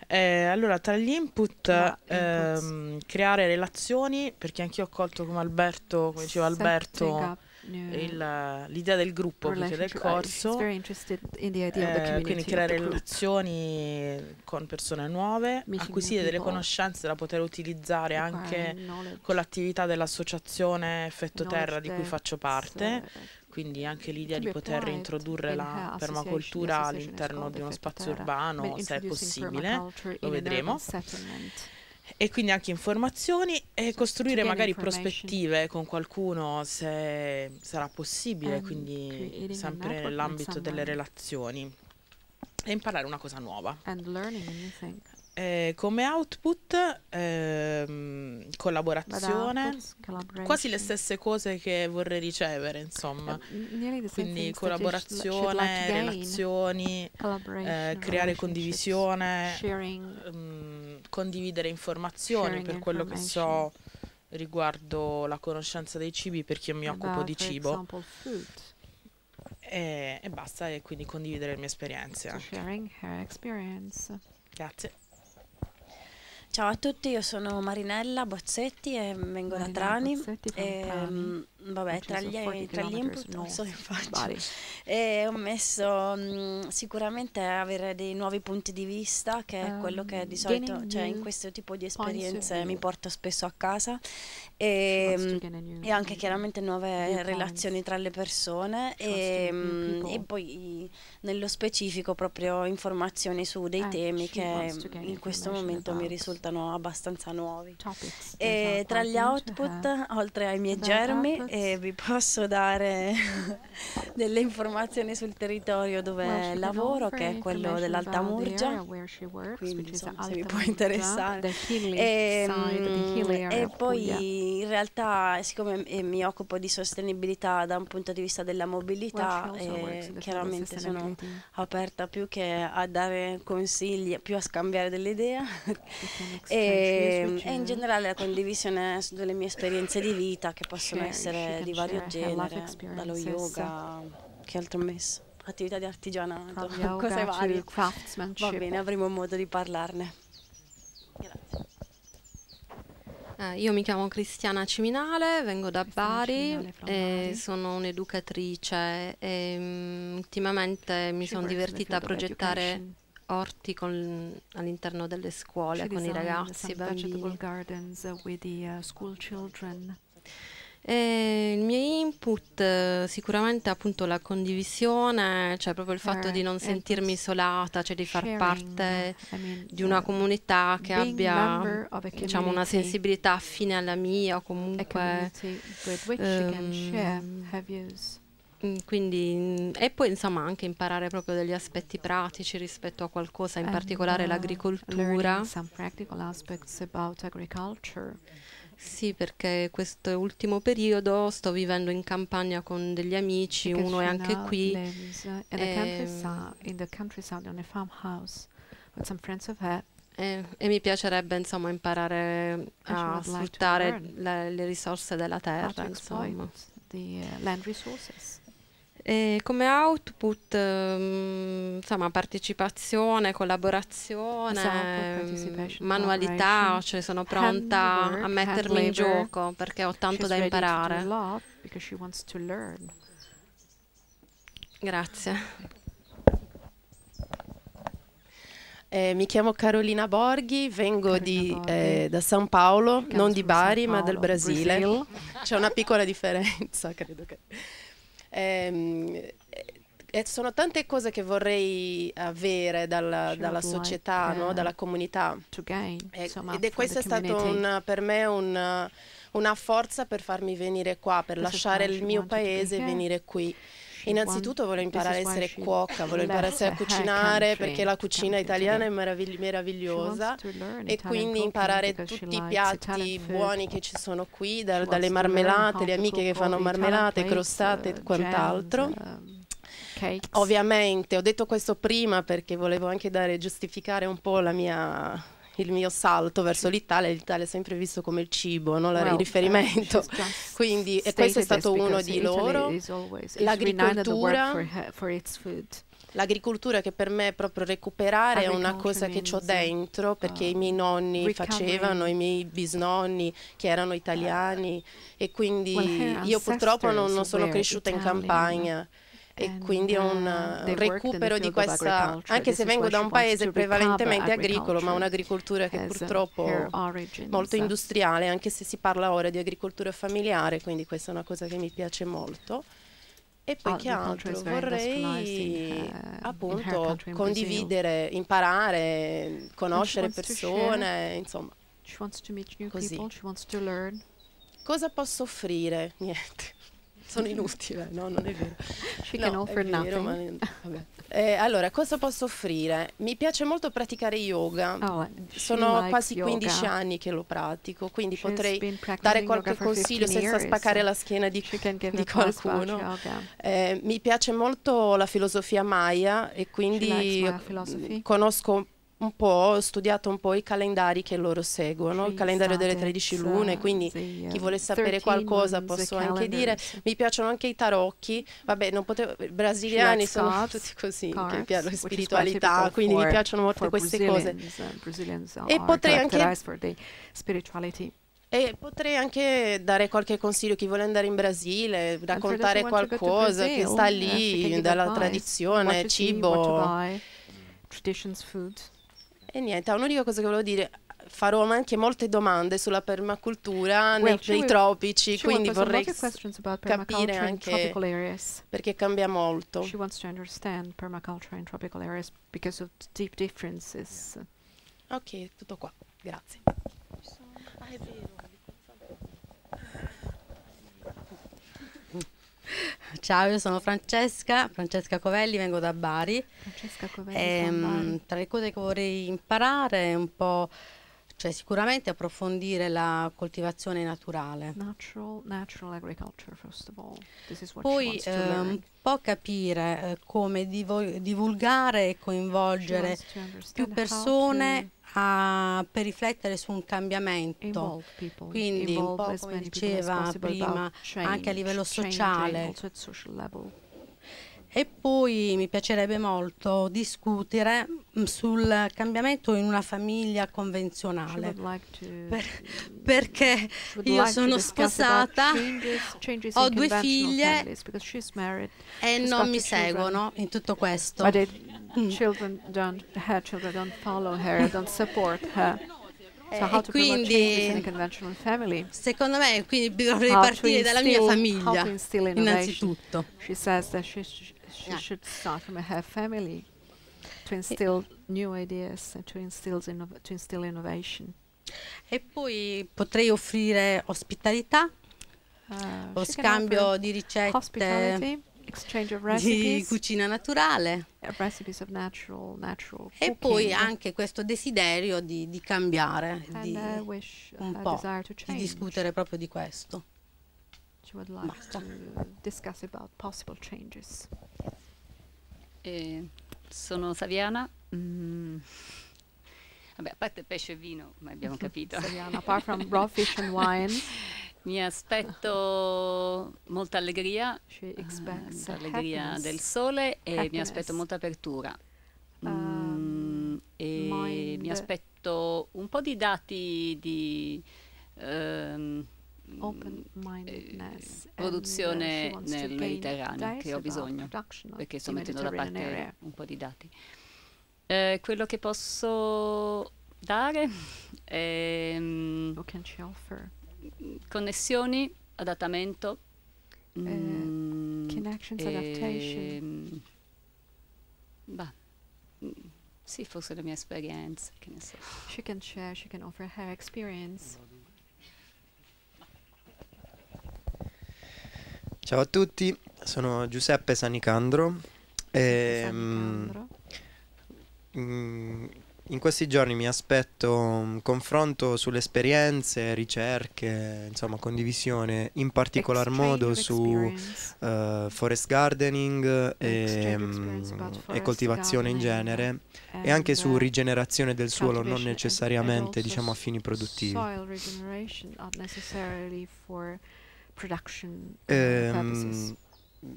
Eh, allora, tra gli input, ehm, creare relazioni, perché anch'io ho colto come Alberto, come diceva Alberto, l'idea del gruppo del corso. in Eh, quindi creare relazioni con persone nuove, Meeting acquisire delle conoscenze da poter utilizzare anche con l'attività dell'associazione Effetto Terra di cui faccio parte. Quindi anche l'idea di poter introdurre in la permacultura all'interno di uno spazio urbano, se è possibile, lo vedremo. E quindi anche informazioni e costruire magari prospettive con qualcuno se sarà possibile, And quindi sempre nell'ambito delle relazioni. E imparare una cosa nuova. Eh, come output, ehm, collaborazione, collaboration. quasi le stesse cose che vorrei ricevere, insomma. Quindi collaborazione, like to gain. relazioni, eh, creare condivisione, sharing, mm, condividere informazioni per quello che so riguardo la conoscenza dei cibi perché io mi occupo di cibo e, e basta e quindi condividere le mie esperienze So anche. sharing her experience. Grazie. Ciao a tutti, io sono Marinella Bozzetti e vengo da Marinella Trani. Bozzetti E, mm, vabbè, tra gli, 40 tra gli input faccia. Bari. E ho messo mm, sicuramente avere dei nuovi punti di vista, che è quello che di Um, solito, cioè in questo tipo di esperienze mi porto spesso a casa. E, new e anche chiaramente nuove relazioni tra le persone to e, people. e poi nello specifico proprio informazioni su dei And temi she che in questo momento mi risultano abbastanza nuovi. Topics E are tra gli output, oltre ai miei germi, eh, vi posso dare delle informazioni sul territorio dove lavoro, che è quello dell'Alta Murgia. Quindi, insomma, se vi può interessare. E, area e poi in realtà, siccome eh, mi occupo di sostenibilità da un punto di vista della mobilità, eh, chiaramente sono aperta più che a dare consigli, più a scambiare delle idee. e, with e in generale la condivisione delle mie esperienze di vita che possono essere can di vario genere, dallo yoga, che altro ho messo? Attività di artigianato, cose varie. craftsmanship. Va bene, avremo modo di parlarne. Eh, io mi chiamo Cristiana Ciminale, vengo da Bari, e Bari. sono un'educatrice e mm, ultimamente mi sono divertita a progettare education. orti con- all'interno delle scuole She con i ragazzi i bambini. gardens uh, with the uh, school children. E il mio input eh, sicuramente è appunto la condivisione, cioè proprio il fatto Her di non sentirmi inputs, isolata, cioè di far parte I mean, di una comunità che abbia diciamo una sensibilità affine alla mia o comunque ehm. Mm, Quindi, mm, e poi insomma anche imparare proprio degli aspetti pratici rispetto a qualcosa, in And, particolare uh, l'agricoltura. Sì, perché questo ultimo periodo sto vivendo in campagna con degli amici, Because uno è anche qui. lives, uh, in, the ehm, countryside, in the countryside on a farmhouse with some friends of her. E, e mi piacerebbe insomma imparare a like sfruttare learn le, le risorse della terra, insomma. the uh, land resources. E come output, ehm, insomma, partecipazione, collaborazione, As output, ehm, manualità, cioè sono pronta handwork, a mettermi in gioco perché ho tanto She's da imparare. Grazie. Eh, mi chiamo Carolina Borghi, vengo Carolina di, Borghi. eh, da San Paolo, non di Bari, ma del Brasile. C'è una piccola differenza, credo che. Ehm, e sono tante cose che vorrei avere dalla, dalla would like, società, no? uh, dalla comunità. Gain E- some ed è questo è stato un- per me un- una forza per farmi venire qua, per This is lasciare il mio paese e venire qui. Innanzitutto this imparare a essere cuoca, voglio imparare a her cucinare perché la cucina italiana è meravigli- meravigliosa e quindi imparare tutti i piatti buoni che ci sono qui, da- dalle marmellate, le amiche che fanno marmellate, crostate uh, e quant'altro. jams, um, cakes. Ovviamente, ho detto questo prima perché volevo anche dare, giustificare un po' la mia, il mio salto verso l'Italia. L'Italia è sempre visto come il cibo, no? La- Well, il uh, riferimento. just Quindi, e questo è stato uno di loro. L'agricoltura. L'agricoltura che per me è proprio recuperare è una cosa che ho uh, dentro perché i miei nonni facevano, i miei bisnonni che erano italiani e quindi Well, io purtroppo non, non sono cresciuta in campagna e quindi ho un, uh, recupero di questa, anche se vengo da un paese prevalentemente agricolo, ma un'agricoltura che uh, purtroppo origins. molto industriale, anche se si parla ora di agricoltura familiare, quindi questa è una cosa che mi piace molto. E poi che altro vorrei her appunto condividere, imparare, conoscere persone, insomma. She wants to meet new Così. people, she wants to learn. Cosa posso offrire? Niente. Sono inutile, no, non è vero. She No, can vero, ma-. Eh, allora, cosa posso offrire? Mi piace molto praticare yoga. Oh, Sono quasi yoga. 15 anni che lo pratico, quindi She's potrei dare yoga qualche consiglio 15 senza spaccare la schiena di, di qualcuno. yoga. Eh, mi piace molto la filosofia maya e quindi conosco un po', studiato un po' i calendari che loro seguono, il calendario delle studied, 13 uh, lune, quindi the, chi vuole sapere 13 qualcosa posso anche dire. Mi piacciono anche i tarocchi, vabbè, non potevo, i brasiliani sono cards, tutti così, che piacciono spiritualità, quindi mi piacciono molto queste cose. Uh, Brazilians E potrei anche e potrei anche dare qualche consiglio a chi vuole andare in Brasile, raccontare qualcosa che Brazil, sta uh, she can lì, dalla tradizione, cibo. traditions, food. E niente, un'unica cosa che volevo dire, farò anche molte domande sulla permacultura Well, nei, will- tropici, quindi vorrei capire anche perché cambia molto. She wants to understand permaculture in tropical areas because of deep differences. Ok, tutto qua, grazie. Ciao, io sono Francesca, Francesca Covelli, vengo da Bari. Francesca Covelli Ehm, from Bari. tra le cose che vorrei imparare è un po', cioè sicuramente approfondire la coltivazione naturale. Natural, natural agriculture, first of all. This is what Poi eh, un po' capire eh, come divulgare e coinvolgere più persone a- per riflettere su un cambiamento. Quindi un po' come diceva prima, anche a livello sociale. changing also at social level. E poi mi piacerebbe molto discutere mm, sul cambiamento in una famiglia convenzionale. like to Per- perché io like sono sposata, changes- changes ho due figlie married, e non mi seguono in tutto questo. But the children don't, her children don't follow her, don't support her. So Eh, how e quindi conventional family? secondo me quindi dovrei partire dalla mia famiglia innanzitutto. She says that she, sh- she Yeah. should start from her family to instill new ideas and to instill, to instill innovation. E poi potrei offrire ospitalità, Uh, can scambio di ricette hospitality, exchange of di cucina naturale uh, of natural, natural e poi anche questo desiderio di, di cambiare, And di, wish, un a po', di discutere proprio di questo. She would like Basta. to discuss about possible changes. Eh, sono Saviana. Mm. Vabbè, a parte pesce e vino, ma abbiamo capito. Saviana, apart from raw fish and wine, Mi aspetto molta allegria, eh, expects uh, allegria del sole e mi happiness. aspetto molta apertura. Um, Mm, e mi aspetto un po' di dati di ehm, uh, produzione she wants to nel Mediterraneo che ho bisogno perché sto mettendo da parte un po' di dati. Eh, quello che posso dare è mm, offer? connessioni, adattamento, Eh, mm, connections, e, adaptation. mm, bah, mm, sì, forse la mia esperienza, che ne so. She can share, she can offer her experience. Ciao a tutti, sono Giuseppe Sanicandro. E, Sanicandro. mm, in questi giorni mi aspetto un confronto sulle esperienze, ricerche, insomma condivisione, in particolar Exchange modo su eh, forest gardening e, mm, e coltivazione in genere e anche su uh, rigenerazione del suolo, non necessariamente diciamo a fini produttivi. Production uh, Ehm, purposes.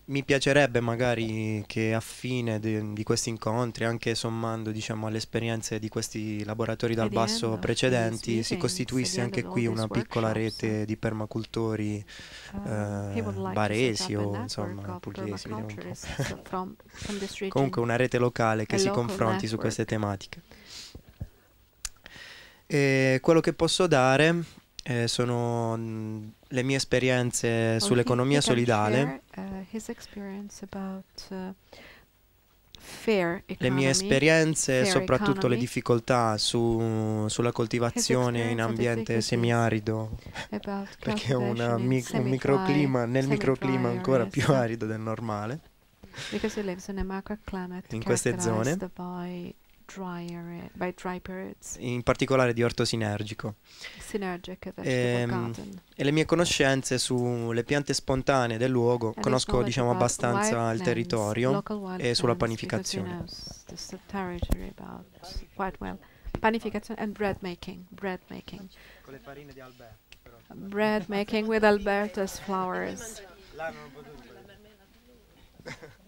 mi piacerebbe magari che a fine de- di questi incontri, anche sommando diciamo alle esperienze di questi laboratori dal basso precedenti, si costituisse anche qui una piccola rete di permacultori Uh, eh, baresi o insomma pugliesi. Comunque una rete locale che si confronti su queste tematiche. E quello che posso dare eh, sono mh, le mie esperienze he- sull'economia solidale. share, uh, about uh, le economy, mie esperienze, soprattutto le economy, difficoltà su- sulla coltivazione in ambiente semiarido, perché è mi- un microclima, nel microclima ancora più arido del normale. In queste zone. Characterized by dry area, by dry periods, in particolare di orto sinergico. synergic vegetable Ehm, garden. E le mie conoscenze sulle piante spontanee del luogo, And conosco diciamo abbastanza wild il plants, territorio e sulla plants, panificazione. well. Panificazione and bread making, bread making. Con le farine di Alberto. Bread making with Alberto's flowers.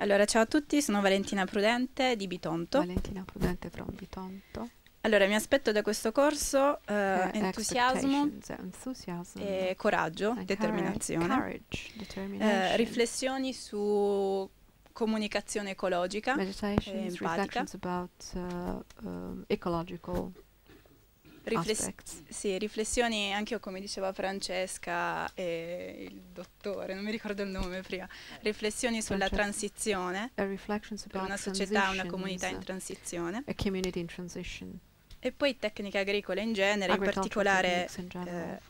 Allora, ciao a tutti, sono Valentina Prudente di Bitonto. Valentina Prudente from Bitonto. Allora, mi aspetto da questo corso Her entusiasmo, e coraggio, and determinazione, courage, eh, determination. riflessioni su comunicazione ecologica e empatica, about uh, um, ecological Rifless- sì, riflessioni anche io, come diceva Francesca e il dottore, non mi ricordo il nome prima, riflessioni sulla Francesca. transizione per una società, una comunità in transizione. e poi tecniche agricole in genere, in particolare in general. eh,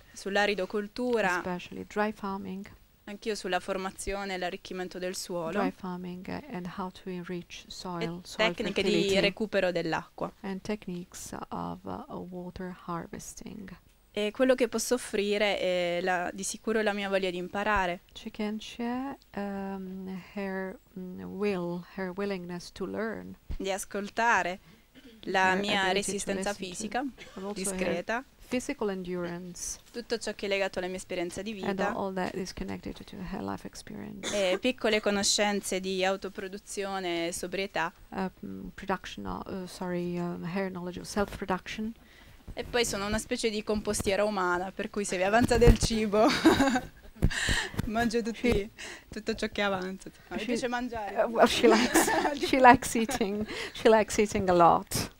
dry farming, anch'io sulla formazione e l'arricchimento del suolo dry farming and how to enrich soil, e soil tecniche di recupero dell'acqua. and techniques of uh, water harvesting. E quello che posso offrire è la- di sicuro la mia voglia di imparare. She can share um, her mm, will, her willingness to learn. di ascoltare la Her mia resistenza fisica discreta, physical endurance, tutto ciò che è legato alla mia esperienza di vita all that is connected to her life experience. e piccole conoscenze di autoproduzione e sobrietà mm, of, uh, sorry, um, her knowledge of self-production. e poi sono una specie di compostiera umana per cui se vi avanza del cibo mangio tutti, tutto ciò che avanza. Ma mi She- piace mangiare. Uh, well, she likes, she likes eating, she likes eating a lot.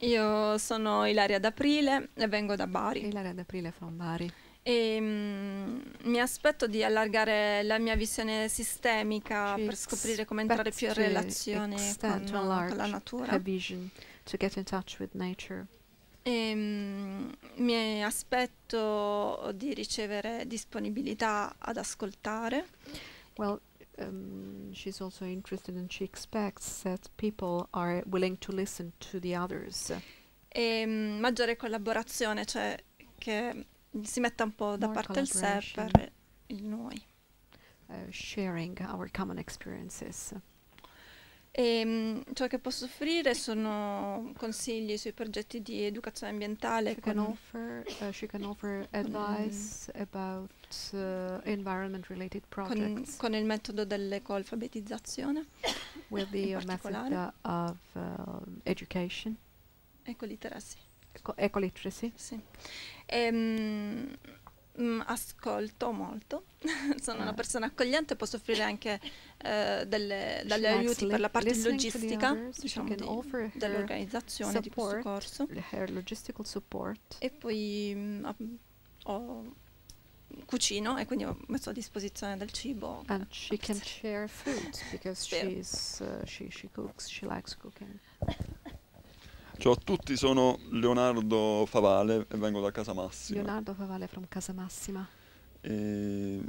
Io sono Ilaria D'Aprile e vengo da Bari. Ilaria D'Aprile from Bari. E mm, mi aspetto di allargare la mia visione sistemica She per scoprire come entrare più in relazione con, con la natura. vision with nature. Ehm, mi aspetto di ricevere disponibilità ad ascoltare. Well, um, she's also interested and she expects that people are willing to listen to the others. E mm, maggiore collaborazione, cioè che si metta un po' da More parte il sé per il noi. Uh, sharing our common experiences. E mm, ciò che posso offrire sono consigli sui progetti di educazione ambientale She can con, offer, uh, she can offer advice about uh, environment-related con, projects con il metodo dell'ecoalfabetizzazione, with the method of uh, education, ecoliteracy. eco- ecoliteracy. Sì. Ehm, mm, ascolto molto, sono una Eh. persona accogliente, posso offrire anche eh, delle, dagli aiuti per la parte logistica diciamo, di- dell'organizzazione di questo corso. her logistical support. E poi mm, ho- cucino e quindi ho messo a disposizione del cibo. And she can share food because she's uh, she she cooks. She likes cooking. Ciao a tutti, sono Leonardo Favale e vengo da Casa Massima. Leonardo Favale from Casa Massima. E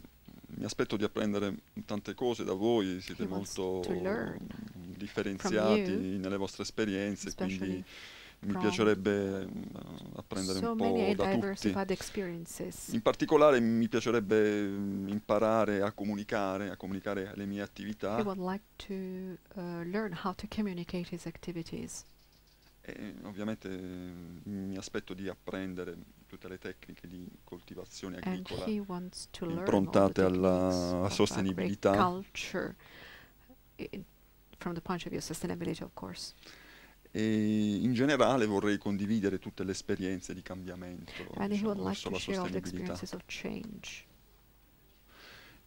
mi aspetto di apprendere tante cose da voi, siete molto differenziati nelle vostre esperienze, quindi mi piacerebbe mm, apprendere So un po' da tutti. In particolare mi piacerebbe mm, imparare a comunicare, a comunicare le mie attività He would like to uh, learn how to communicate his activities. E ovviamente mm, mi aspetto di apprendere tutte le tecniche di coltivazione agricola improntate alla sostenibilità i- from the point of view sustainability, of course. e in generale vorrei condividere tutte le esperienze di cambiamento And diciamo, like verso la sostenibilità.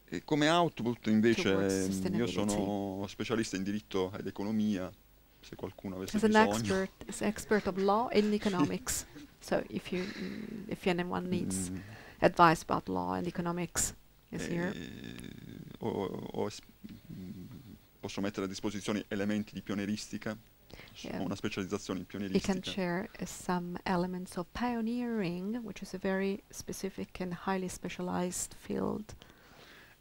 E come output invece mm, io sono specialista in diritto ed economia, se qualcuno avesse As an bisogno. expert, as expert of law and economics. So if you, mm, if anyone needs Mm. advice about law and economics, is here. E ho es- mm, posso mettere a disposizione elementi di pionieristica, Yeah. una specializzazione in He can share uh, some elements of pioneering, which is a very specific and highly specialized field.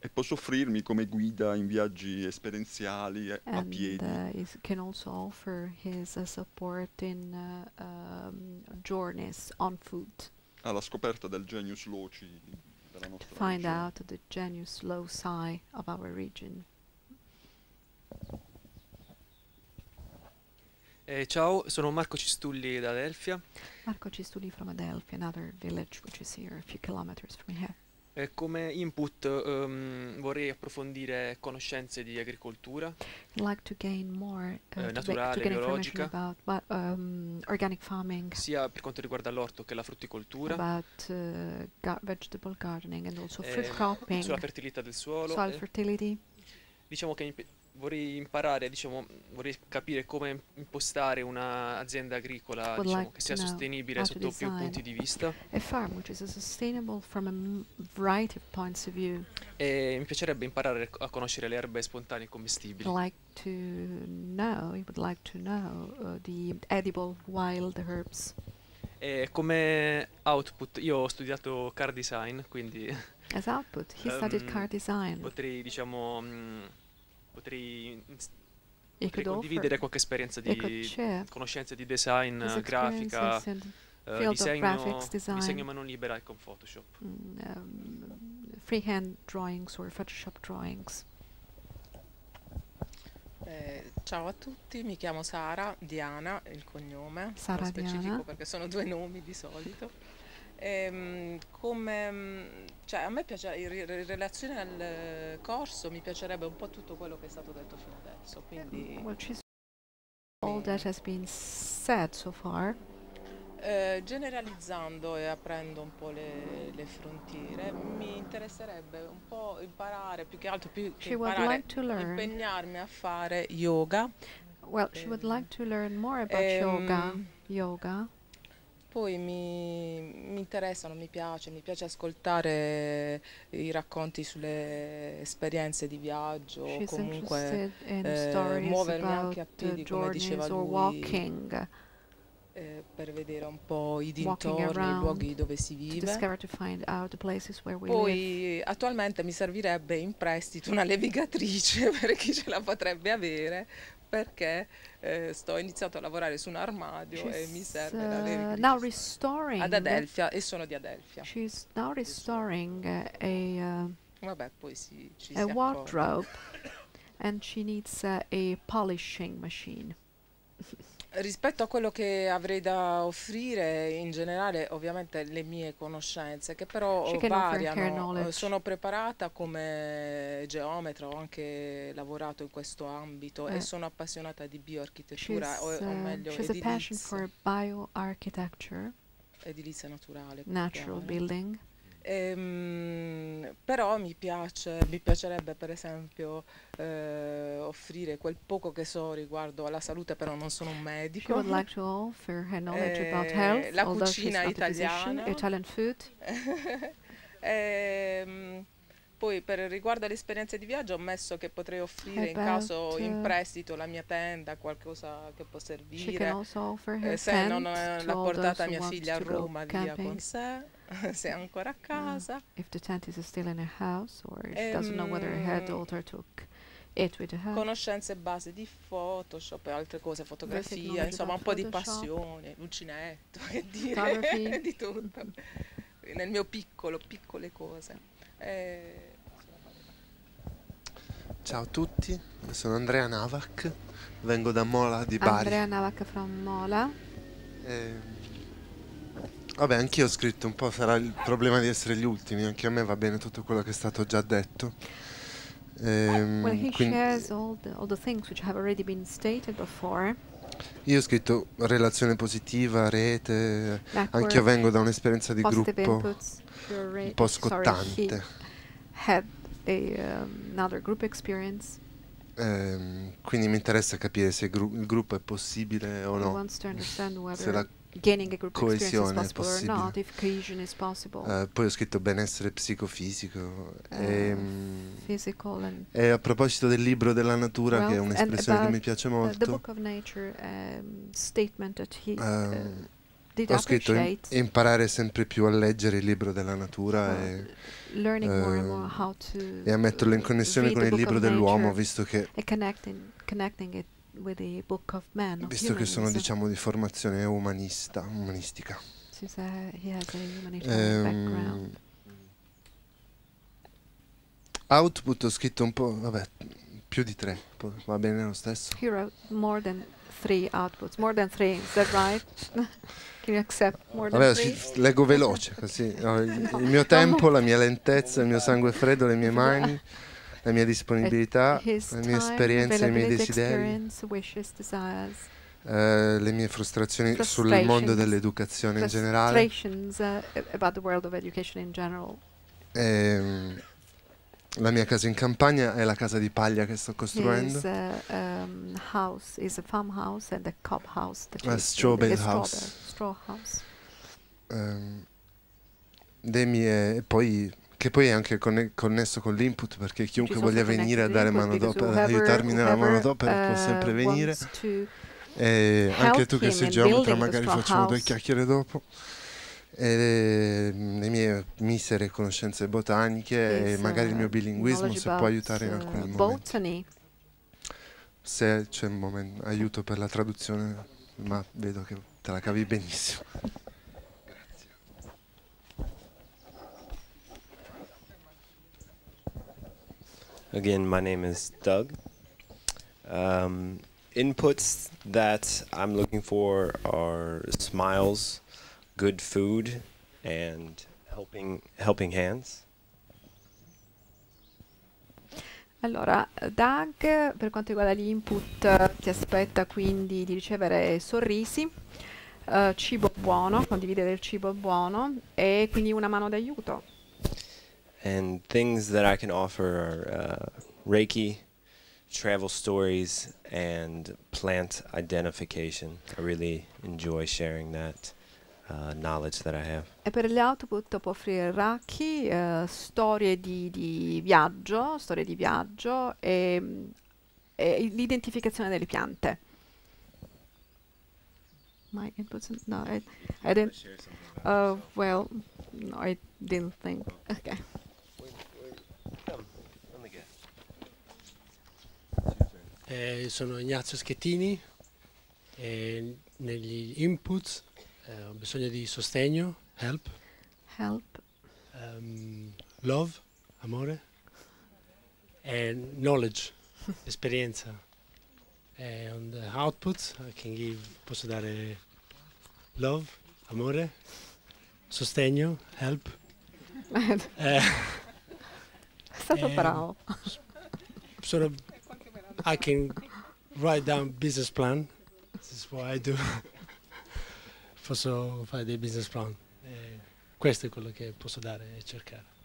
E posso offrirmi come guida in viaggi esperienziali e- a and piedi. uh, is, can also offer his uh, support in uh, um, journeys on foot alla scoperta del genius loci della to nostra find regione. out the genius loci of our region. Eh, ciao, sono Marco Cistulli da Adelfia. Marco Cistuli from Adelphi, another village which is here a few kilometers from here. Eh, come input ehm, vorrei approfondire conoscenze di agricoltura, like to gain more, uh, Eh, naturale, to biologica. about ba- um, organic farming, sia per quanto riguarda l'orto che la frutticoltura, about uh, ga- vegetable gardening and also fruit eh, cropping, sulla fertilità del suolo. soil eh, fertility. diciamo che vorrei imparare, diciamo, vorrei capire come impostare un'azienda agricola diciamo, che sia sostenibile sotto più punti di vista A farm which is sustainable from a m- variety of points of view. e mi piacerebbe imparare a conoscere le erbe spontanee I'd commestibili. like to know, he would like to know uh, the edible wild herbs. E come output, io ho studiato car design, quindi As output, he studied ehm, car design. Potrei, diciamo, mm, potrei, potrei condividere qualche esperienza di share conoscenze di design, grafica, of disegno, graphics design. disegno mano libera e con Photoshop. mm, um, freehand drawings or Photoshop drawings. Eh, ciao a tutti, mi chiamo Sara, Diana è il cognome, Sara lo specifico Diana. perché sono due nomi di solito. Ehm, come, mm, cioè, a me piace, in, relazione al corso mi piacerebbe un po' tutto quello che è stato detto fino adesso, quindi Well, she's all that has been said so far. eh, generalizzando e aprendo un po' le, le frontiere, mi interesserebbe un po' imparare, più che altro più che She imparare, like impegnarmi a fare yoga. Well, she would like to learn more about Ehm, yoga. Yoga. Poi mi, mi interessano, mi piace, mi piace ascoltare i racconti sulle esperienze di viaggio, She's comunque eh, muovermi anche a piedi come diceva lui. walking. eh, per vedere un po' i dintorni, i luoghi dove si vive. we live. Poi attualmente mi servirebbe in prestito una levigatrice per chi ce la potrebbe avere perché eh, sto iniziato a lavorare su un armadio e mi She's serve levigatrice. now restoring. Ad Adelphia e sono di Adelphia. She's now restoring uh, a uh, Vabbè, poi si, ci a wardrobe, and she needs uh, a polishing machine. Rispetto a quello che avrei da offrire, in generale, ovviamente le mie conoscenze, che però variano. Eh. Sono preparata come geometra, ho anche lavorato in questo ambito Eh, e sono appassionata di bioarchitettura, She's, o, o uh, meglio, she has a passion edilizia, for bioarchitecture, edilizia naturale. natural building. Ehm, però mi piace, mi piacerebbe per esempio eh, offrire quel poco che so riguardo alla salute, però non sono un medico. like Eh, health, la cucina italiana. Italian food. Ehm, poi per riguardo alle esperienze di viaggio ho messo che potrei offrire in About, caso in prestito la mia tenda, qualcosa che può servire. Eh, se non eh, l'ha portata mia figlia a Roma via con sé, se è ancora a casa. Uh, if the tent is still in her house, or she doesn't know whether her Ehm, daughter took it with her. Conoscenze base di Photoshop e altre cose, fotografia, insomma un po' di Photoshop. passione, l'uncinetto, che dire, di tutto. Nel mio piccolo, piccole cose. Eh, Ciao a tutti, io sono Andrea Navak, vengo da Mola di Bari. Andrea Navak from Mola. E... Vabbè, anch'io ho scritto un po', sarà il problema di essere gli ultimi, anche a me va bene tutto quello che è stato già detto. Ehm, Well, quindi all the, all the before. io ho scritto relazione positiva, rete, Network, anch'io vengo da un'esperienza di gruppo inputs, un po' sorry, scottante. had a, um, another group experience. Ehm, quindi mi interessa capire se il, gru- il gruppo è possibile o no, se la coesione è possibile. not, if cohesion is possible. Eh, poi ho scritto benessere psicofisico. Ehm, physical and e a proposito del libro della natura, che è un'espressione che mi piace uh, the molto, book of nature um, statement that he uh, ehm, ho scritto appreciate. imparare sempre più a leggere il libro della natura e, to e a metterlo in connessione con il libro dell'uomo, visto che, man visto che sono diciamo di formazione umanista, umanistica. since uh, he has a humanitarian background. Ehm, output ho scritto un po', vabbè, più di tre, va bene lo stesso. He wrote more than three outputs, more than three, is that right? Can you accept more than Vabbè, three? leggo veloce, così. no, il, mio tempo, la mia lentezza, il mio sangue freddo, le mie mani, la mia disponibilità, mie time, esperienze, i miei desideri, wishes, desires, eh, le mie frustrazioni sul mondo dell'educazione in generale. frustrations uh, about the world of education in general. Ehm, la mia casa in campagna è la casa di paglia che sto costruendo. His uh, um, house is a farmhouse and a cob house. A straw bale house. straw house. Ehm, le mie, e poi, che poi è anche conne- connesso con l'input perché chiunque voglia venire a dare because whoever- aiutarmi nella whoever, manodopera può uh, sempre venire. E anche tu che sei geometra magari facciamo due chiacchiere dopo. E le, le mie misere conoscenze botaniche e His, magari il uh, mio bilinguismo se può aiutare in uh, alcuni momenti. botany. Se c'è un momento, aiuto per la traduzione, ma vedo che te la cavi benissimo. Again, my name is Doug. Um, inputs that I'm looking for are smiles, good food, and helping helping hands. Allora, Doug, per quanto riguarda gli input, ti aspetta quindi di ricevere sorrisi, eh, cibo buono, condividere il cibo buono e quindi una mano d'aiuto. And things that I can offer are uh, Reiki, travel stories, and plant identification. I really enjoy sharing that uh, knowledge that I have. E per gli output può offrire Raki, eh, storie di, di viaggio, storie di viaggio e, e l'identificazione delle piante. my inputs. and- No, I, I didn't. Uh, well, no, I didn't think. Okay. Eh, sono Ignazio Schettini e negli input eh, ho bisogno di sostegno, help, Help. ehm, love, amore e knowledge, esperienza. E on the output I can give, posso dare love, amore, sostegno, help. Eh, È stato e bravo. Sort of, I can write down business plan. This is what I do. Posso fare dei business plan. E questo è quello che posso dare e cercare.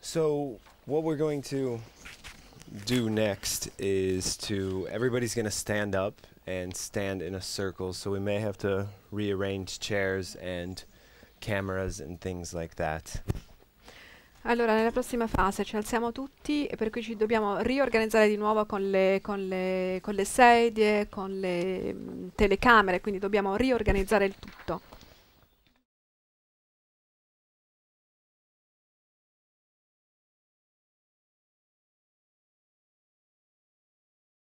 So, what we're going to do next is to everybody's going to stand up and stand in a circle. So, we may have to rearrange chairs and cameras and things like that. Allora, nella prossima fase ci alziamo tutti e per cui ci dobbiamo riorganizzare di nuovo con le, con le- con le sedie, con le mm, telecamere, quindi dobbiamo riorganizzare il tutto.